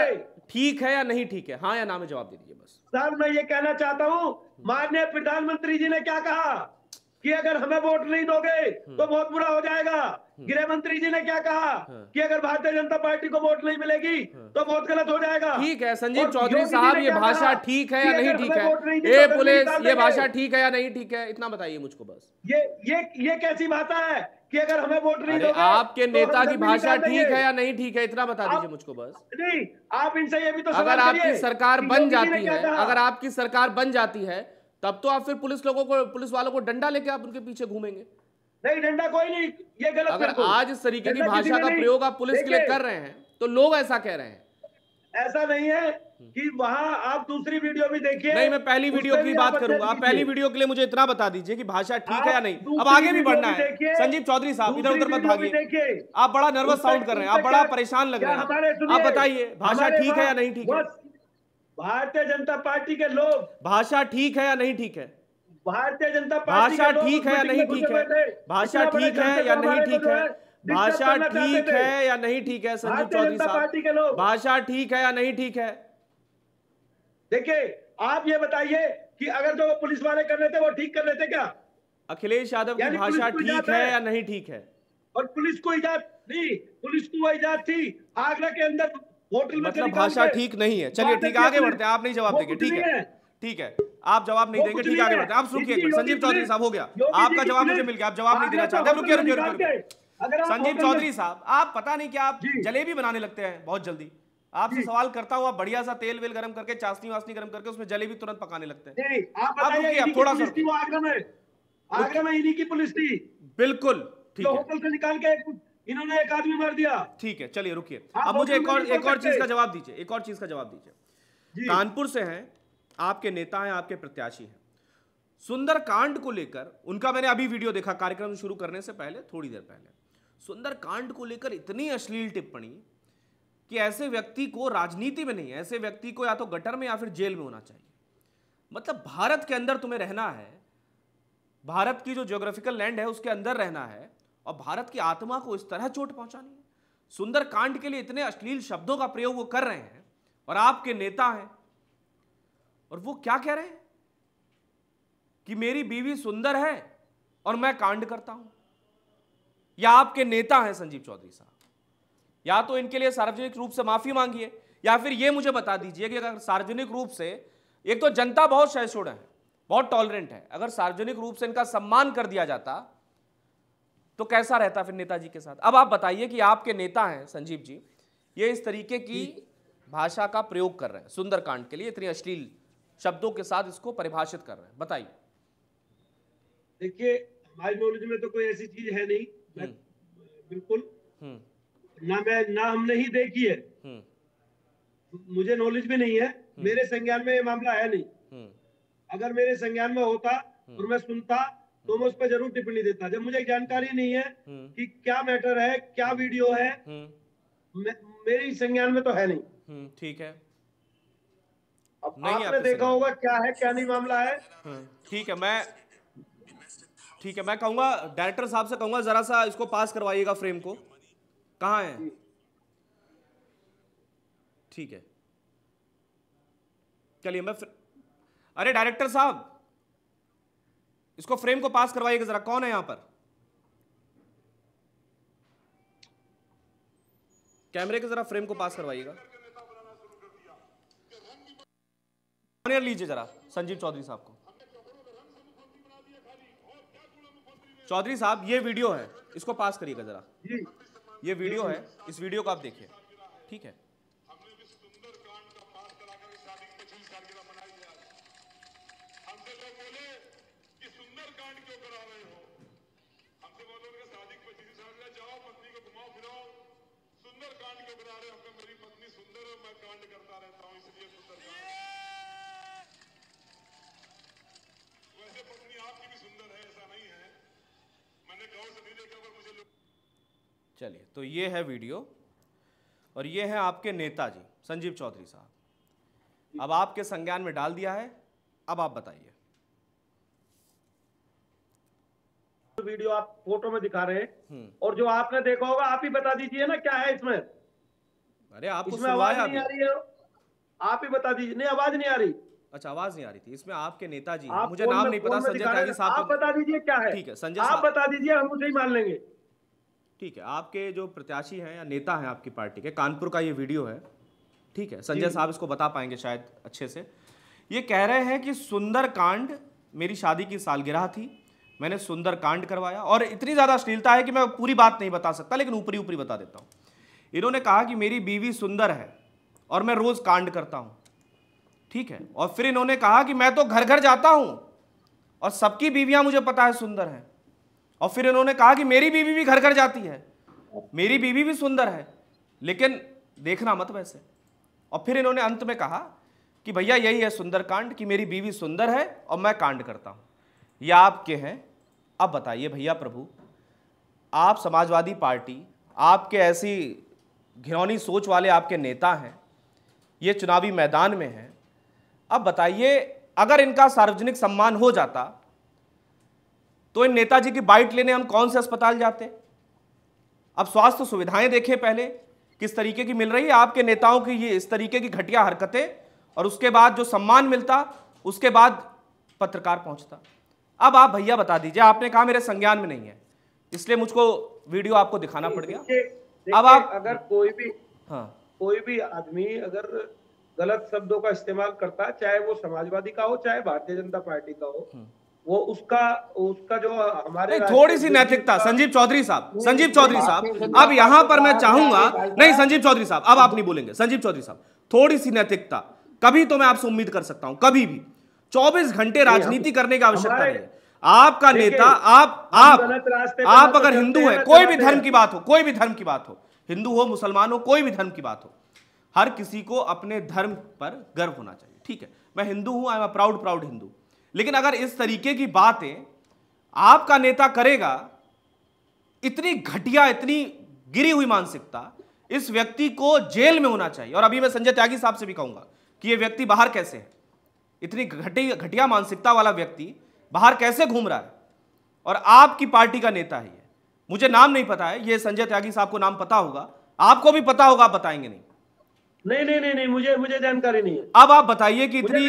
ठीक है या नहीं ठीक है? हाँ या ना में जवाब दे दीजिए बस। सर मैं ये कहना चाहता हूँ माननीय प्रधानमंत्री जी ने क्या कहा? कि अगर हमें वोट नहीं दोगे तो बहुत बुरा हो जाएगा। गृह मंत्री जी ने क्या कहा? कि अगर भारतीय जनता पार्टी को वोट नहीं मिलेगी तो बहुत गलत हो जाएगा। ठीक है संजीव चौधरी साहब ये भाषा ठीक है या नहीं ठीक है? तो पुलिस ये भाषा ठीक है या नहीं ठीक है? इतना बताइए मुझको बस। ये ये ये कैसी भाषा है कि अगर हमें वोट नहीं दोगे आपके तो नेता की भाषा ठीक है या नहीं ठीक है इतना बता दीजिए मुझको बस। नहीं आप इनसे ये भी तो अगर आपकी सरकार बन जाती है अगर आपकी सरकार बन जाती है तब तो आप फिर पुलिस लोगों को पुलिस वालों को डंडा लेके आप उनके पीछे घूमेंगे। नहीं डंडा कोई नहीं ये गलत अगर आज इस तरीके की भाषा का प्रयोग आप पुलिस के लिए कर रहे हैं तो लोग ऐसा कह रहे हैं। ऐसा नहीं है कि वहाँ आप दूसरी वीडियो भी देखिए। नहीं मैं पहली वीडियो की बात करूँगा। आप पहली वीडियो के लिए मुझे इतना बता दीजिए कि भाषा ठीक है या नहीं। अब आगे भी बढ़ना है। संजीव चौधरी साहब इधर उधर मत भागिए। आप बड़ा नर्वस साउंड कर रहे हैं। आप बड़ा परेशान लग रहे हैं। आप बताइए भाषा ठीक है या नहीं ठीक है? भारतीय जनता पार्टी के लोग। भाषा ठीक है या नहीं ठीक है? भारतीय जनता पार्टी भाषा ठीक है या नहीं ठीक है? भाषा ठीक है या नहीं ठीक है? भाषा ठीक है या नहीं ठीक है संजीव चौधरी पार्टी के लोग। भाषा ठीक है या नहीं ठीक है? देखिए आप ये बताइए कि अगर जो पुलिस वाले कर रहे थे वो ठीक कर रहे थे क्या? अखिलेश यादव की भाषा ठीक है। या नहीं ठीक है? और पुलिस को इजाज़त नहीं पुलिस को इजाज़त थी। आगरा के अंदर होटल में मतलब भाषा ठीक नहीं है। चलिए ठीक आगे बढ़ते हैं। आप नहीं जवाब देंगे। ठीक है। ठीक है। आप जवाब नहीं देंगे ठीक आगे बढ़ते हैं। आप रुकिए संजीव चौधरी साहब हो गया। आपका जवाब मुझे मिल गया। आप जवाब नहीं देना चाहते। रुकिए रुकिए रुकिए। संजीव चौधरी साहब आप पता नहीं क्या आप जलेबी बनाने लगते हैं बहुत जल्दी। आपसे सवाल करता हूँ आप बढ़िया सा तेल वेल गरम करके चाशनी वाशनी गरम करके उसमें जलेबी तुरंत पकाने लगते हैं। आप आप रुकिए, आप थोड़ा सा आगरा में? आगरा में इन्हीं की पुलिस थी? बिल्कुल ठीक है। होटल से निकाल के इन्होंने एक आदमी मार दिया। ठीक है चलिए रुकिए। अब मुझे एक और एक और चीज़ का जवाब दीजिए एक और चीज़ का जवाब दीजिए। कानपुर से हैं आपके नेता हैं आपके प्रत्याशी हैं। सुंदरकांड को लेकर उनका मैंने अभी वीडियो देखा कार्यक्रम शुरू करने से पहले थोड़ी देर पहले। सुंदरकांड को लेकर इतनी अश्लील टिप्पणी कि ऐसे व्यक्ति को राजनीति में नहीं ऐसे व्यक्ति को या तो गटर में या फिर जेल में होना चाहिए। मतलब भारत के अंदर तुम्हें रहना है भारत की जो ज्योग्राफिकल लैंड है उसके अंदर रहना है और भारत की आत्मा को इस तरह चोट पहुंचानी है। सुंदर कांड के लिए इतने अश्लील शब्दों का प्रयोग वो कर रहे हैं और आपके नेता हैं। और वो क्या कह रहे हैं? कि मेरी बीवी सुंदर है और मैं कांड करता हूँ। या आपके नेता हैं संजीव चौधरी साहब? या तो इनके लिए सार्वजनिक रूप से माफ़ी मांगिए, या फिर ये मुझे बता दीजिए कि अगर सार्वजनिक रूप से, एक तो जनता बहुत सहिष्णु है, बहुत टॉलरेंट है। अगर सार्वजनिक रूप से इनका सम्मान कर दिया जाता तो कैसा रहता फिर नेताजी के साथ? अब आप बताइए कि आपके नेता हैं संजीव जी ये इस तरीके की भाषा का प्रयोग कर रहे हैं सुंदरकांड के लिए इतनी अश्लील शब्दों के साथ इसको परिभाषित कर रहे हैं। बताइए। देखिए हमारी नॉलेज में तो कोई ऐसी चीज़ है नहीं। बिल्कुल। हम्म। ना मैं ना हमने ही देखी है। हम्म। मुझे नॉलेज भी नहीं है। मेरे संज्ञान में ये मामला है नहीं। हम्म। अगर मेरे संज्ञान में होता और मैं सुनता तो मैं उस पर ज़रूर टिप्पणी देता। जब मुझे जानकारी नहीं है हम्म। कि क्या मैटर है क्या वीडियो है हम्म। मे- मेरी संज्ञान में तो है नहीं। हम्म ठीक है। अब नहीं आपने देखा होगा क्या है क्या नहीं मामला है। ठीक है मैं ठीक है मैं कहूँगा डायरेक्टर साहब से कहूँगा जरा सा इसको पास करवाइएगा फ्रेम को। कहाँ है? ठीक है। चलिए मैं फिर अरे डायरेक्टर साहब इसको फ्रेम को पास करवाइएगा जरा कौन है यहाँ पर? कैमरे के जरा फ्रेम को पास करवाइएगा। ऑनियर लीजिए जरा संजीव चौधरी साहब को। चौधरी साहब ये वीडियो है इसको पास करिएगा जरा। ये वीडियो है इस वीडियो को आप देखिए। ठीक है हमने भी सुंदरकांड का पास कराकर इस शादी की पच्चीस सालगिरह मनाई है आज हमसे लोग बोले कि सुंदरकांड क्यों करा रहे हो हमसे बोले उनके शादी की पच्चीस सालगिरह जाओ पत्नी को घुमाओ फिराओ सुंदरकांड क्यों करा रहे हो हमका मेरी पत्नी सुंदर है मैं कांड करता रहता हूँ इसलिए सुंदरकांड वैसे पत्नी आपकी भी सुंदर है ऐसा नहीं है मैंने गौर से नहीं देखा पर मुझे लोग चलिए तो ये है वीडियो और ये है आपके नेताजी संजीव चौधरी साहब। अब आपके संज्ञान में डाल दिया है अब आप बताइए। वीडियो आप फ़ोटो में दिखा रहे हैं हम्म। और जो आपने देखा होगा आप ही बता दीजिए ना क्या है इसमें। अरे आपको इसमें आवाज़ नहीं आ रही है। आप ही बता दीजिए। नहीं आवाज़ नहीं आ रही। अच्छा आवाज़ नहीं आ रही थी। इसमें आपके नेताजी मुझे नाम नहीं पता संजय त्यागी साहब आप बता दीजिए क्या है। ठीक है, संजय आप बता दीजिए हम उसे ही मान लेंगे। ठीक है आपके जो प्रत्याशी हैं या नेता हैं आपकी पार्टी के कानपुर का ये वीडियो है ठीक है संजय साहब इसको बता पाएँगे शायद अच्छे से। ये कह रहे हैं कि सुंदर कांड मेरी शादी की सालगिरह थी मैंने सुंदर कांड करवाया और इतनी ज़्यादा अश्लीलता है कि मैं पूरी बात नहीं बता सकता लेकिन ऊपरी ऊपरी बता देता हूँ। इन्होंने कहा कि मेरी बीवी सुंदर है और मैं रोज़ कांड करता हूँ ठीक है और फिर इन्होंने कहा कि मैं तो घर घर जाता हूँ और सबकी बीवियाँ मुझे पता है सुंदर हैं। और फिर इन्होंने कहा कि मेरी बीवी भी घर घर जाती है। मेरी बीवी भी सुंदर है, लेकिन देखना मत वैसे। और फिर इन्होंने अंत में कहा कि भैया यही है सुंदर कांड कि मेरी बीवी सुंदर है और मैं कांड करता हूँ। ये आपके हैं। अब बताइए भैया प्रभु, आप समाजवादी पार्टी, आपके ऐसी घिनौनी सोच वाले आपके नेता हैं, ये चुनावी मैदान में हैं। अब बताइए, अगर इनका सार्वजनिक सम्मान हो जाता तो इन नेताजी की बाइट लेने हम कौन से अस्पताल जाते अब स्वास्थ्य सुविधाएँ देखें पहले किस तरीके की मिल रही है आपके नेताओं की ये इस तरीके की घटिया हरकतें और उसके बाद जो सम्मान मिलता उसके बाद पत्रकार पहुँचता। अब आप भैया बता दीजिए आपने कहा मेरे संज्ञान में नहीं है इसलिए मुझको वीडियो आपको दिखाना पड़ गया। अब आप- अगर कोई भी हाँ। कोई भी आदमी अगर गलत शब्दों का इस्तेमाल करता है चाहे वो समाजवादी का हो चाहे भारतीय जनता पार्टी का हो वो उसका उसका जो हमारे। नहीं थोड़ी सी नैतिकता संजीव चौधरी साहब संजीव चौधरी साहब अब यहाँ पर मैं चाहूँगा नहीं संजीव चौधरी साहब अब आप नहीं बोलेंगे संजीव चौधरी साहब थोड़ी सी नैतिकता कभी तो मैं आपसे उम्मीद कर सकता हूँ कभी भी। 24 घंटे राजनीति करने की आवश्यकता नहीं है। आपका नेता आप आप आप अगर तो हिंदू है हैं, कोई भी धर्म की बात हो कोई भी धर्म की बात हो हिंदू हो मुसलमान हो कोई भी धर्म की बात हो हर किसी को अपने धर्म पर गर्व होना चाहिए ठीक है? मैं हिंदू हूँ I am proud proud Hindu. लेकिन अगर इस तरीके की बातें आपका नेता करेगा, इतनी घटिया, इतनी गिरी हुई मानसिकता इस व्यक्ति को जेल में होना चाहिए। और अभी मैं संजय त्यागी साहब से भी कहूँगा कि ये व्यक्ति बाहर कैसे है? इतनी घटी, घटिया मानसिकता वाला व्यक्ति बाहर कैसे घूम रहा है? और आपकी पार्टी का नेता है ये मुझे नाम नहीं पता है, ये संजय त्यागी साहब को नाम पता होगा। आपको भी पता होगा, आप बताएँगे नहीं। नहीं नहीं नहीं नहीं मुझे मुझे जानकारी नहीं है। अब आप बताइए कि इतनी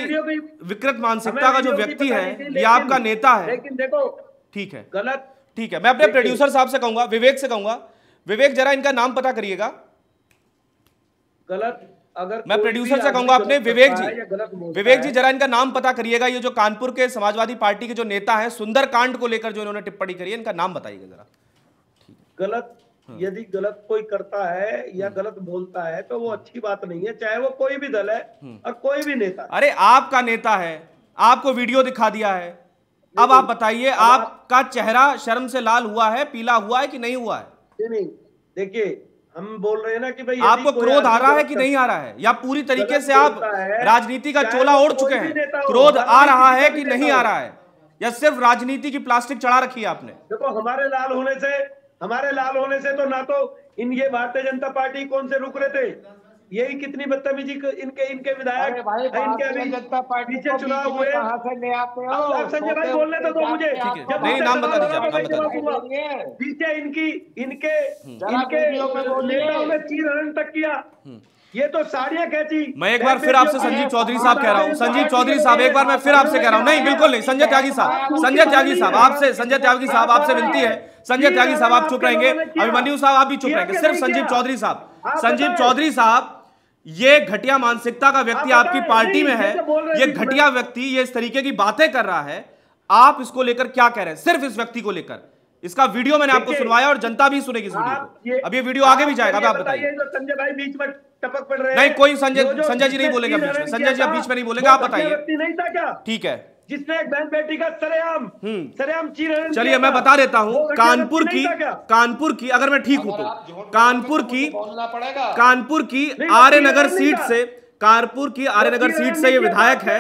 विकृत मानसिकता का जो व्यक्ति है ये आपका नेता है। लेकिन देखो ठीक है। गलत ठीक है मैं अपने प्रोड्यूसर साहब से कहूँगा विवेक से कहूँगा। विवेक जरा इनका नाम पता करिएगा। गलत अगर मैं प्रोड्यूसर से कहूँगा अपने विवेक जी विवेक जी जरा इनका नाम पता करिएगा ये जो कानपुर के समाजवादी पार्टी के जो नेता हैं सुंदर कांड को लेकर जो इन्होंने टिप्पणी करी है इनका नाम बताइएगा जरा। गलत। यदि गलत कोई करता है या गलत बोलता है तो वो अच्छी बात नहीं है चाहे वो कोई भी दल है हम्म। और कोई भी नेता। अरे आपका नेता है आपको वीडियो दिखा दिया है। अब आप बताइए आपका चेहरा शर्म से लाल हुआ है पीला हुआ है कि नहीं हुआ है? नहीं देखिए हम बोल रहे हैं ना कि भाई आपको क्रोध आ रहा है कि नहीं आ रहा है? या पूरी तरीके से आप राजनीति का चोला ओढ़ चुके हैं। क्रोध आ रहा है कि नहीं आ रहा है? या सिर्फ़ राजनीति की प्लास्टिक चढ़ा रखी है आपने? देखो हमारे लाल होने से हमारे लाल होने से तो ना तो इन ये भारतीय जनता पार्टी कौन से रुक रहे थे यही कितनी बदतमीजी इनके इनके विधायक इनके अभी जनता पार्टी पीछे चुनाव हुए हो संजय भाई बोलने तो दो मुझे जब नाम बता सवाल दीजिए, होगा, नाम मैं बता जवाब दीजिए। दूँगा। पीछे इनकी इनके इनके। नेताओं ने चीन रन तक किया ये तो साड़ियाँ खींची मैं एक बार फिर आपसे संजीव चौधरी साहब कह रहा हूँ। संजीव चौधरी साहब एक बार मैं फिर आपसे कह रहा हूँ। नहीं बिल्कुल नहीं संजय त्यागी साहब। संजय त्यागी साहब आपसे संजय त्यागी साहब आपसे विनती है। संजय त्यागी साहब आप चुप रहेंगे। अभिमन्यु साहब आप भी चुप रहेंगे। सिर्फ़ संजीव चौधरी साहब। संजीव चौधरी साहब ये घटिया मानसिकता का व्यक्ति आपकी पार्टी में है। ये तो ये। घटिया व्यक्ति ये इस तरीके की बातें कर रहा है। आप इसको लेकर क्या कह रहे हैं? सिर्फ़ इस व्यक्ति को लेकर। इसका वीडियो मैंने आपको सुनवाया और जनता भी सुनेगी इस वीडियो को। अब ये वीडियो आगे भी जाएगा अब आप बताइए। संजय भाई बीच में टपक पड़ रहे नहीं, कोई संजय- संजय जी नहीं बोलेगा बोलेंगे बीच में। संजय जी आप बीच में नहीं बोलेंगे, आप बताइए। व्यक्ति नहीं था क्या ठीक है जिसने एक बहन बेटी का सरेआम हम्म। सरेआम चीर चलिए मैं बता देता हूँ कानपुर की? कानपुर की अगर मैं ठीक हूँ तो कानपुर की तो कानपुर की आर्य नगर सीट से कानपुर की आर्य नगर सीट से ये विधायक है।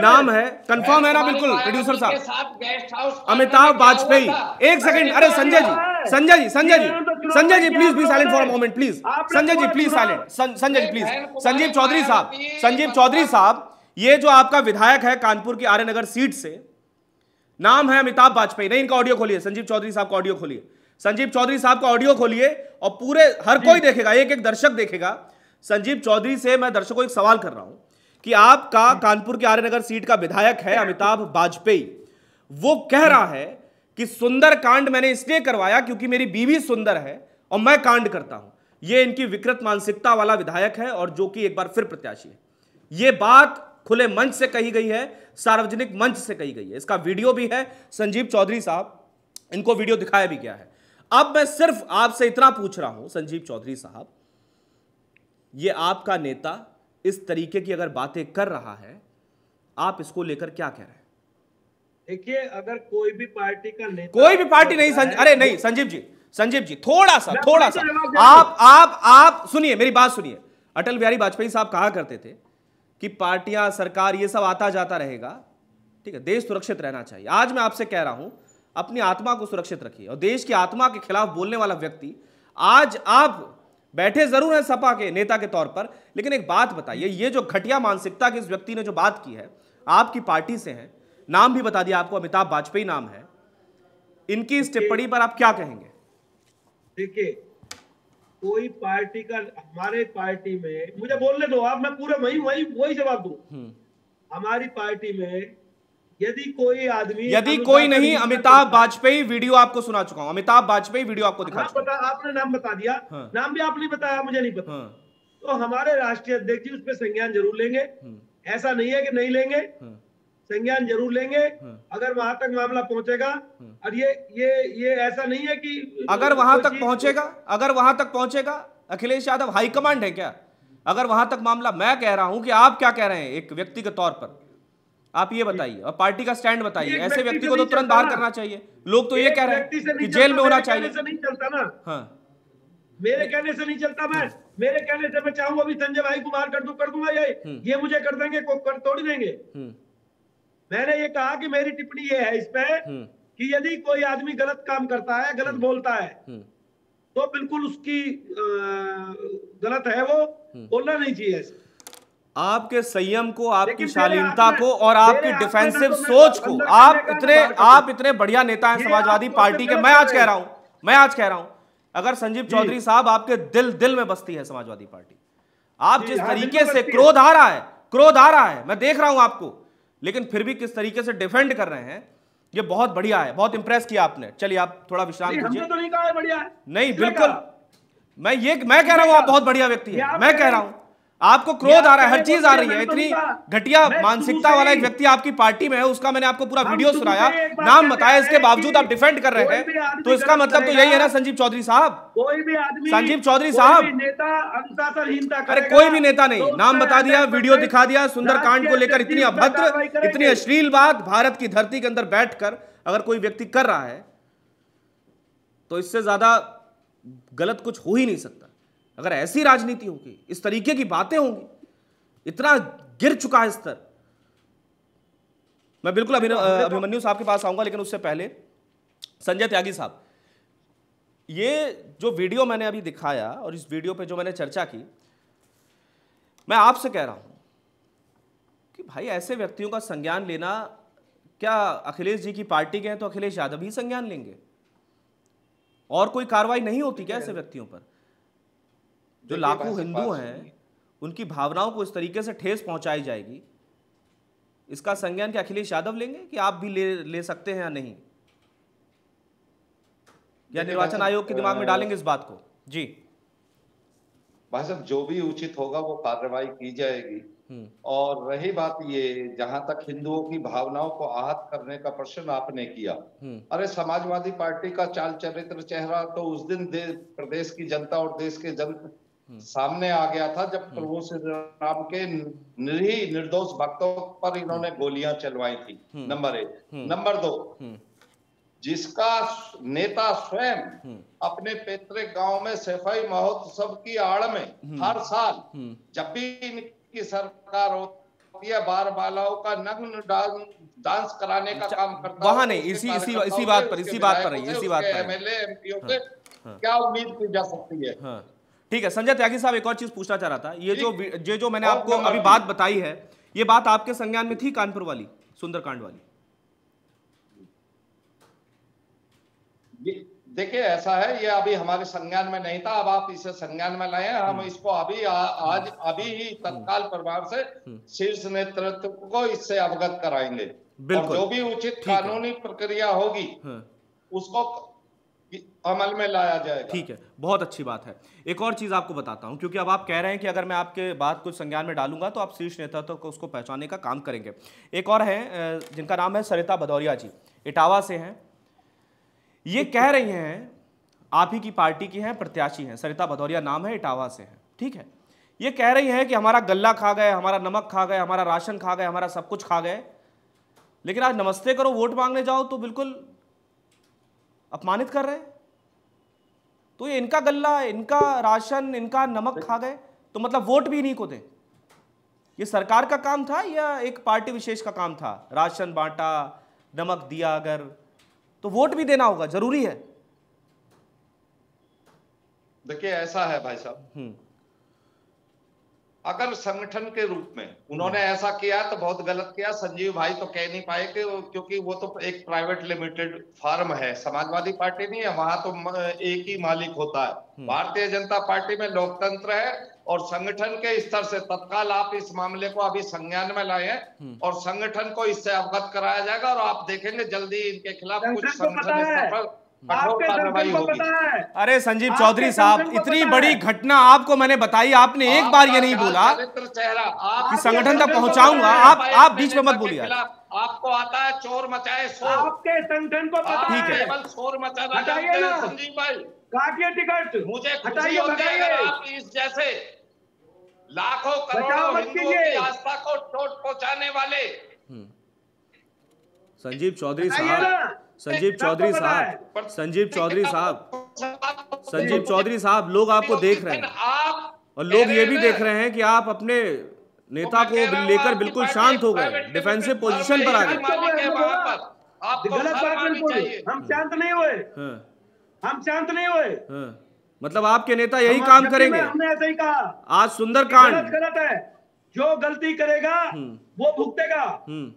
नाम है कंफर्म है ना बिल्कुल प्रोड्यूसर साहब। अमिताभ वाजपेयी एक सेकंड अरे तो संजय जी संजय जी संजय जी तो Sanjay ji please be silent for a moment please Sanjay ji please silent Sanjay ji please Sanjeev Chaudhary sahab Sanjeev Chaudhary साहब ये जो आपका विधायक है कानपुर की आर्य नगर सीट से नाम है अमिताभ वाजपेयी नहीं इनका ऑडियो खोलिए संजीव चौधरी साहब का ऑडियो खोलिए। संजीव चौधरी साहब का ऑडियो खोलिए और पूरे हर कोई देखेगा एक एक दर्शक देखेगा। संजीव चौधरी से मैं दर्शकों को एक सवाल कर रहा हूँ कि आपका कानपुर के आर्यनगर सीट का विधायक है अमिताभ वाजपेयी वो कह रहा है कि सुंदर कांड मैंने इसलिए करवाया क्योंकि मेरी बीवी सुंदर है और मैं कांड करता हूँ। ये इनकी विकृत मानसिकता वाला विधायक है और जो कि एक बार फिर प्रत्याशी है। ये बात खुले मंच से कही गई है सार्वजनिक मंच से कही गई है। इसका वीडियो भी है संजीव चौधरी साहब इनको वीडियो दिखाया भी गया है। अब मैं सिर्फ़ आपसे इतना पूछ रहा हूँ संजीव चौधरी साहब ये आपका नेता इस तरीके की अगर बातें कर रहा है आप इसको लेकर क्या कह रहे हैं? देखिए अगर कोई भी पार्टी का नेता कोई भी पार्टी नहीं संज... अरे नहीं संजीव जी संजीव जी थोड़ा सा थोड़ा सा। आप आप आप सुनिए मेरी बात सुनिए। अटल बिहारी वाजपेयी साहब कहा करते थे कि पार्टियाँ सरकार ये सब आता जाता रहेगा ठीक है देश सुरक्षित रहना चाहिए। आज मैं आपसे कह रहा हूँ अपनी आत्मा को सुरक्षित रखिए। और देश की आत्मा के खिलाफ बोलने वाला व्यक्ति आज आप बैठे ज़रूर हैं सपा के नेता के तौर पर लेकिन एक बात बताइए ये जो घटिया मानसिकता की इस व्यक्ति ने जो बात की है आपकी पार्टी से है नाम भी बता दिया आपको अमिताभ वाजपेयी नाम है इनकी इस टिप्पणी पर आप क्या कहेंगे? देखिए कोई पार्टी का हमारे पार्टी में मुझे बोलने दो आप मैं पूरा वही वही वही जवाब दू। हमारी पार्टी में यदि कोई आदमी यदि कोई नहीं अमिताभ वाजपेयी वीडियो आपको सुना चुका हूँ। अमिताभ वाजपेयी वीडियो आपको दिखा हाँ चुका बता आपने नाम बता दिया। हाँ। नाम भी आपने बताया मुझे नहीं पता। हाँ, तो हमारे राष्ट्रीय अध्यक्ष जी उस पर संज्ञान ज़रूर लेंगे। हम्म, ऐसा नहीं है कि नहीं लेंगे। हम्म, संज्ञान ज़रूर लेंगे। अगर वहाँ तक मामला पहुंचेगा और ये ये ये ऐसा नहीं है कि अगर वहाँ तक पहुंचेगा अगर वहाँ तक पहुंचेगा अखिलेश यादव हाईकमांड है क्या? अगर वहाँ तक मामला मैं कह रहा हूँ कि आप क्या कह रहे हैं एक व्यक्ति के तौर पर? आप ये बताइए और पार्टी का स्टैंड बताइए ऐसे व्यक्ति को तो तुरंत बाहर करना चाहिए। लोग तो ये कह रहे हैं कि जेल में होना चाहिए। नहीं चलता ना। हाँ। मेरे कहने से नहीं चलता मैं। मेरे कहने से मैं चाहूँगा अभी संजय भाई को बाहर कर दूँ कर दूँगा ये। ये मुझे कर देंगे को कर तोड़ देंगे। हम्म, मैंने ये कहा कि मेरी टिप्पणी ये है इस पे हम्म, कि यदि कोई आदमी गलत काम करता है गलत बोलता है हम्म, तो बिल्कुल उसकी गलत है वो। हम्म। बोलना नहीं चाहिए आपके संयम को आपकी शालीनता को और आपकी डिफेंसिव तो सोच को। आप इतने करने आप इतने बढ़िया नेता हैं समाजवादी पार्टी के। मैं आज कह रहा हूँ मैं आज कह रहा हूँ अगर संजीव चौधरी साहब आपके दिल दिल में बसती है समाजवादी पार्टी आप जिस हाँ, तरीके से क्रोध आ रहा है क्रोध आ रहा है मैं देख रहा हूँ आपको लेकिन फिर भी किस तरीके से डिफेंड कर रहे हैं ये बहुत बढ़िया है बहुत इंप्रेस किया आपने। चलिए आप थोड़ा विश्राम कीजिए। तो नहीं नहीं बिल्कुल। मैं ये मैं कह रहा हूँ आप बहुत बढ़िया व्यक्ति है। मैं कह रहा हैं। आपको क्रोध आ रहा है हर चीज़ आ रही है इतनी घटिया मानसिकता वाला एक व्यक्ति आपकी पार्टी में है उसका मैंने आपको पूरा वीडियो सुनाया। नाम बताया इसके बावजूद आप डिफेंड कर रहे हैं। तो इसका मतलब तो यही है ना संजीव चौधरी साहब? कोई भी आदमी संजीव चौधरी साहब। नेता अरे कोई भी नेता नहीं तो नाम बता दिया वीडियो दिखा दिया सुंदरकांड को लेकर इतनी अभद्र इतनी अश्लील बात भारत की धरती के अंदर बैठकर अगर कोई व्यक्ति कर रहा है तो इससे ज़्यादा गलत कुछ हो ही नहीं सकता। अगर ऐसी राजनीति होगी इस तरीके की बातें होंगी इतना गिर चुका है स्तर। मैं बिल्कुल अभिन- अभिमन्यु साहब के पास आऊँगा लेकिन उससे पहले संजय त्यागी साहब ये जो वीडियो मैंने अभी दिखाया और इस वीडियो पे जो मैंने चर्चा की मैं आपसे कह रहा हूँ कि भाई ऐसे व्यक्तियों का संज्ञान लेना क्या अखिलेश जी की पार्टी के हैं तो अखिलेश यादव ही संज्ञान लेंगे? और कोई कार्रवाई नहीं होती क्या ऐसे व्यक्तियों पर? जो लाखों हिंदू हैं उनकी भावनाओं को इस तरीके से ठेस पहुंचाई जाएगी। इसका संज्ञान क्या अखिलेश यादव लेंगे कि आप भी ले ले सकते हैं या नहीं? या निर्वाचन आयोग के दिमाग में डालेंगे इस बात को? जी। भाई साहब जो भी उचित होगा वो कार्रवाई की जाएगी। हम्म। और रही बात ये जहाँ तक हिंदुओं की भावनाओं को आहत करने का प्रश्न आपने किया हम्म। अरे समाजवादी पार्टी का चाल चरित्र चेहरा तो उस दिन प्रदेश की जनता और देश के जन सामने आ गया था जब प्रभु श्री राम के निरीह निर्दोष भक्तों पर इन्होंने गोलियाँ चलवाई थी। नंबर एक। नंबर दो। हम्म। जिसका नेता स्वयं हम्म। अपने पैतृक गाँव में सफ़ाई महोत्सव की आड़ में हर साल हम्म। जब भी इनकी सरकार होती है बार बालाओं का नग्न डांस कराने का काम करता वहाँ नहीं, इसी- इसी- इसी बात से, पर, इसी बात पर इसी बात पर एमएलए एमपीओ से हाँ। क्या उम्मीद की जा सकती है? हाँ। ठीक है संजय त्यागी साहब एक और चीज़ पूछना चाह रहा था। ये जो ये जो मैंने आपको अभी बात बताई है ये बात आपके संज्ञान में थी कानपुर वाली सुंदरकांड वाली? देखिए ऐसा है ये अभी हमारे संज्ञान में नहीं था अब आप इसे संज्ञान में लाए हम हम्म। इसको अभी आ, आज अभी ही तत्काल प्रभाव से हम्म। शीर्ष नेतृत्व को इससे अवगत कराएँगे। और जो भी उचित कानूनी प्रक्रिया होगी उसको अमल में लाया जाए ठीक है, बहुत अच्छी बात है। एक और चीज़ आपको बताता हूँ, क्योंकि अब आप कह रहे हैं कि अगर मैं आपके बात कुछ संज्ञान में डालूँगा तो आप शीर्ष नेतृत्व को उसको पहचानने का काम करेंगे। एक और है जिनका नाम है सरिता भदौरिया जी, इटावा से हैं। ये कह रही हैं, आप ही की पार्टी की हैं, प्रत्याशी हैं, सरिता भदौरिया नाम है, इटावा से हैं। ठीक है, ये कह रही हैं कि हमारा गल्ला खा गए, हमारा नमक खा गए, हमारा राशन खा गए, हमारा सब कुछ खा गए, लेकिन आज नमस्ते करो, वोट मांगने जाओ तो बिल्कुल अपमानित कर रहे हैं? तो ये इनका गल्ला इनका राशन इनका नमक खा गए तो मतलब वोट भी नहीं को दे ये सरकार का काम था या एक पार्टी विशेष का काम था? राशन बांटा नमक दिया अगर तो वोट भी देना होगा ज़रूरी है। देखिए ऐसा है भाई साहब। हम्म। अगर संगठन के रूप में उन्होंने ऐसा किया तो बहुत गलत किया। संजीव भाई तो कह नहीं पाए कि क्योंकि वो तो एक प्राइवेट लिमिटेड फर्म है। समाजवादी पार्टी नहीं है वहाँ तो एक ही मालिक होता है। भारतीय जनता पार्टी में लोकतंत्र है और संगठन के स्तर से तत्काल आप इस मामले को अभी संज्ञान में लाए और संगठन को इससे अवगत कराया जाएगा और आप देखेंगे जल्दी इनके खिलाफ कुछ संगठन अरे संजीव चौधरी साहब इतनी बड़ी घटना आपको मैंने बताई आपने एक बार ये नहीं बोला आप कि संगठन तक पहुंचाऊँगा। आप आप बीच में मत बोलिए। आपको आता है चोर मचाए शोर आपके संगठन को पता ठीक है। केवल शोर मचाना हैं। संजीव भाई। काटिए टिकट। मुझे हटाइए आप इस जैसे लाखों करोड़ों हिंदुओं की आस्था को चोट पहुँचाने वाले। संजीव चौधरी साहब। संजीव चौधरी साहब संजीव चौधरी साहब संजीव चौधरी साहब लोग आपको देख रहे हैं। आप और लोग ये भी देख रहे हैं कि आप अपने नेता को लेकर बिल्कुल शांत हो गए। डिफेंसिव पोजीशन पर आ गए। गलत बात बिल्कुल। हम शांत नहीं हुए। हाँ, हम शांत नहीं हुए। हाँ। मतलब आपके नेता यही काम करेंगे। हमने ऐसे ही कहा। आज गलत सुंदरकांड गलत है। जो गलती करेगा वो भुगतेगा। हम्म।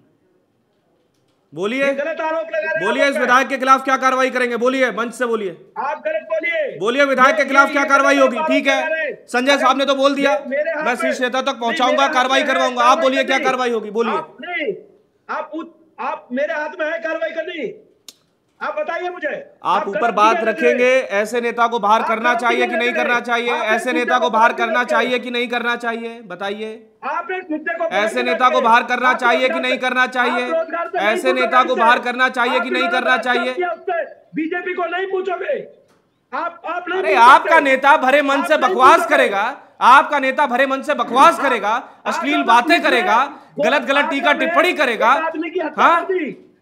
बोलिए। गलत आरोप लगा बोलिए इस विधायक के खिलाफ क्या कार्रवाई करेंगे? बोलिए मंच से बोलिए। आप गलत बोलिए। बोलिए विधायक के खिलाफ क्या कार्रवाई होगी? ठीक है। संजय साहब ने तो बोल दिया। मे- शीर्ष नेता तक पहुंचाऊँगा कार्रवाई करवाऊँगा। आप बोलिए क्या कार्रवाई होगी? बोलिए। आप आप मेरे हाथ में है कार्रवाई करनी। आप बताइए मुझे। आप ऊपर बात रखेंगे ऐसे नेता को बाहर करना चाहिए कि नहीं करना चाहिए? ऐसे नेता को बाहर करना चाहिए कि नहीं करना चाहिए? बताइए। आपने मुद्दे को ऐसे नेता को बाहर करना चाहिए कि नहीं करना चाहिए? ऐसे नेता को बाहर करना चाहिए कि नहीं करना चाहिए? बीजेपी को नहीं पूछोगे। आप आप नहीं अरे आपका नेता भरे मन से बकवास करेगा। आपका नेता भरे मन से बकवास करेगा अश्लील बातें करेगा गलत गलत टीका टिप्पणी करेगा। हाँ?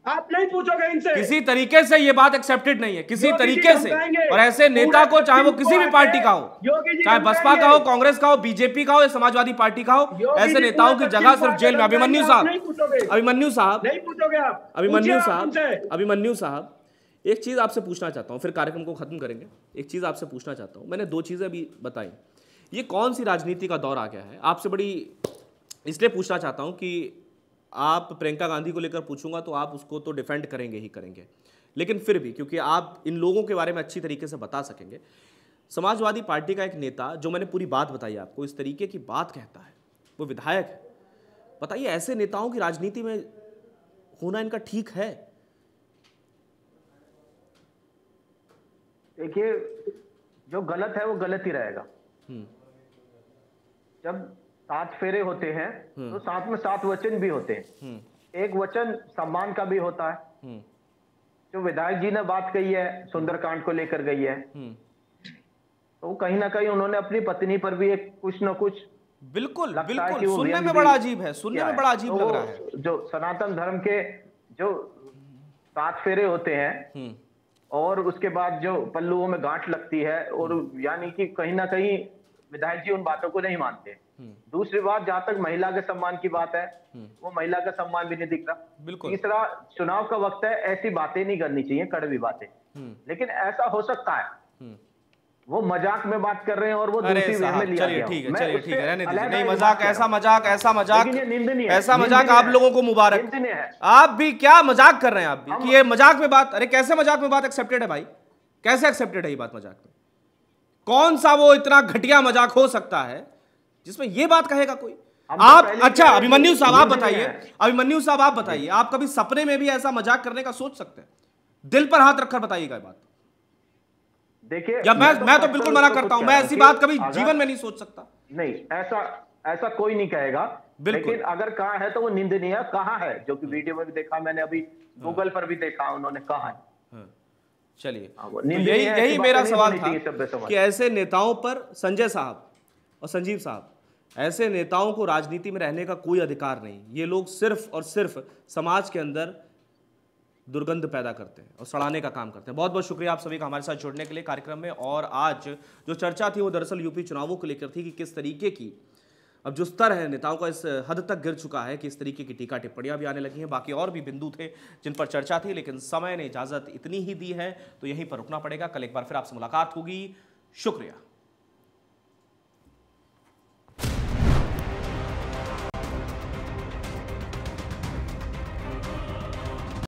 आप नहीं पूछोगे इनसे। किसी तरीके से ये बात एक्सेप्टेड नहीं है। किसी तरीके से। और ऐसे नेता को चाहे वो किसी भी पार्टी का हो चाहे बसपा का हो कांग्रेस का हो बीजेपी का हो या समाजवादी पार्टी का हो ऐसे नेताओं की जगह सिर्फ़ जेल में। अभिमन्यु साहब अभिमन्यु साहब। नहीं पूछोगे आप। अभिमन्यु साहब अभिमन्यु साहब एक चीज़ आपसे पूछना चाहता हूँ फिर कार्यक्रम को खत्म करेंगे। एक चीज़ आपसे पूछना चाहता हूँ मैंने दो चीज़ें अभी बताई। ये कौन सी राजनीति का दौर आ गया है? आपसे बड़ी इसलिए पूछना चाहता हूँ कि आप प्रियंका गांधी को लेकर पूछूँगा तो आप उसको तो डिफेंड करेंगे ही करेंगे। लेकिन फिर भी क्योंकि आप इन लोगों के बारे में अच्छी तरीके से बता सकेंगे समाजवादी पार्टी का एक नेता जो मैंने पूरी बात बताई आपको इस तरीके की बात कहता है वो विधायक है। बताइए ऐसे नेताओं की राजनीति में होना इनका ठीक है? देखिए जो गलत है वो गलत ही रहेगा। हम्म। जब सात फेरे होते हैं तो साथ में सात वचन भी होते हैं। एक वचन सम्मान का भी होता है। हम्म, जो विधायक जी ने बात कही है सुंदरकांड को लेकर गई है हम्म। तो कहीं ना कहीं उन्होंने अपनी पत्नी पर भी एक कुछ न कुछ बिल्कुल बिल्कुल। सुनने में बड़ा अजीब है सुनने में बड़ा अजीब तो लग रहा है। जो सनातन धर्म के जो सात फेरे होते हैं हम्म, और उसके बाद जो पल्लुओं में गांठ लगती है और यानी कि कहीं ना कहीं विधायक जी उन बातों को नहीं मानते। हम्म। दूसरी बात जहाँ तक महिला के सम्मान की बात है वो महिला का सम्मान भी नहीं दिख रहा। बिल्कुल। तीसरा चुनाव का वक्त है ऐसी बातें नहीं करनी चाहिए कड़वी बातें। हम्म, लेकिन ऐसा हो सकता है। हम्म। वो मज़ाक में बात कर रहे हैं और वो दूसरी वे में लिया चलिए ठीक है चलिए ठीक है रहने दीजिए। नहीं मज़ाक ऐसा मज़ाक ऐसा मज़ाक। ऐसा मज़ाक आप लोगों को मुबारक। आप भी क्या मज़ाक कर रहे हैं आप भी? कि ये मज़ाक में बात अरे कैसे मज़ाक में बात एक्सेप्टेड है भाई? कैसे एक्सेप्टेड है ये बात मज़ाक में? कौन सा वो इतना घटिया मज़ाक हो सकता है जिसमें ये बात कहेगा कोई? तो आप अच्छा अभिमन्यु साहब आप बताइए। है। अभिमन्यु साहब आप बताइए। आप कभी सपने में भी ऐसा मज़ाक करने का सोच सकते हैं? दिल पर हाथ रखकर बताइएगा बात। देखिए या मैं मैं तो बिल्कुल मना करता हूँ। मैं ऐसी बात कभी जीवन में नहीं सोच सकता। नहीं ऐसा ऐसा कोई नहीं कहेगा। लेकिन अगर कहा है तो वो निंदनीय कहा है जो कि वीडियो में भी देखा मैंने अभी गूगल पर भी देखा उन्होंने कहा है। हाँ, चलिए। हाँ, तो यही यही मेरा सवाल था कि ऐसे नेताओं पर संजय साहब और संजीव साहब ऐसे नेताओं को राजनीति में रहने का कोई अधिकार नहीं। ये लोग सिर्फ़ और सिर्फ़ समाज के अंदर दुर्गंध पैदा करते हैं और सड़ाने का काम करते हैं। बहुत बहुत शुक्रिया आप सभी का हमारे साथ जुड़ने के लिए कार्यक्रम में। और आज जो चर्चा थी वो दरअसल यूपी चुनावों को लेकर थी कि किस तरीके की अब जो स्तर है नेताओं का, इस हद तक गिर चुका है कि इस तरीके की टीका टिप्पणियाँ भी आने लगी हैं। बाकी और भी बिंदु थे जिन पर चर्चा थी, लेकिन समय ने इजाज़त इतनी ही दी है तो यहीं पर रुकना पड़ेगा। कल एक बार फिर आपसे मुलाकात होगी। शुक्रिया।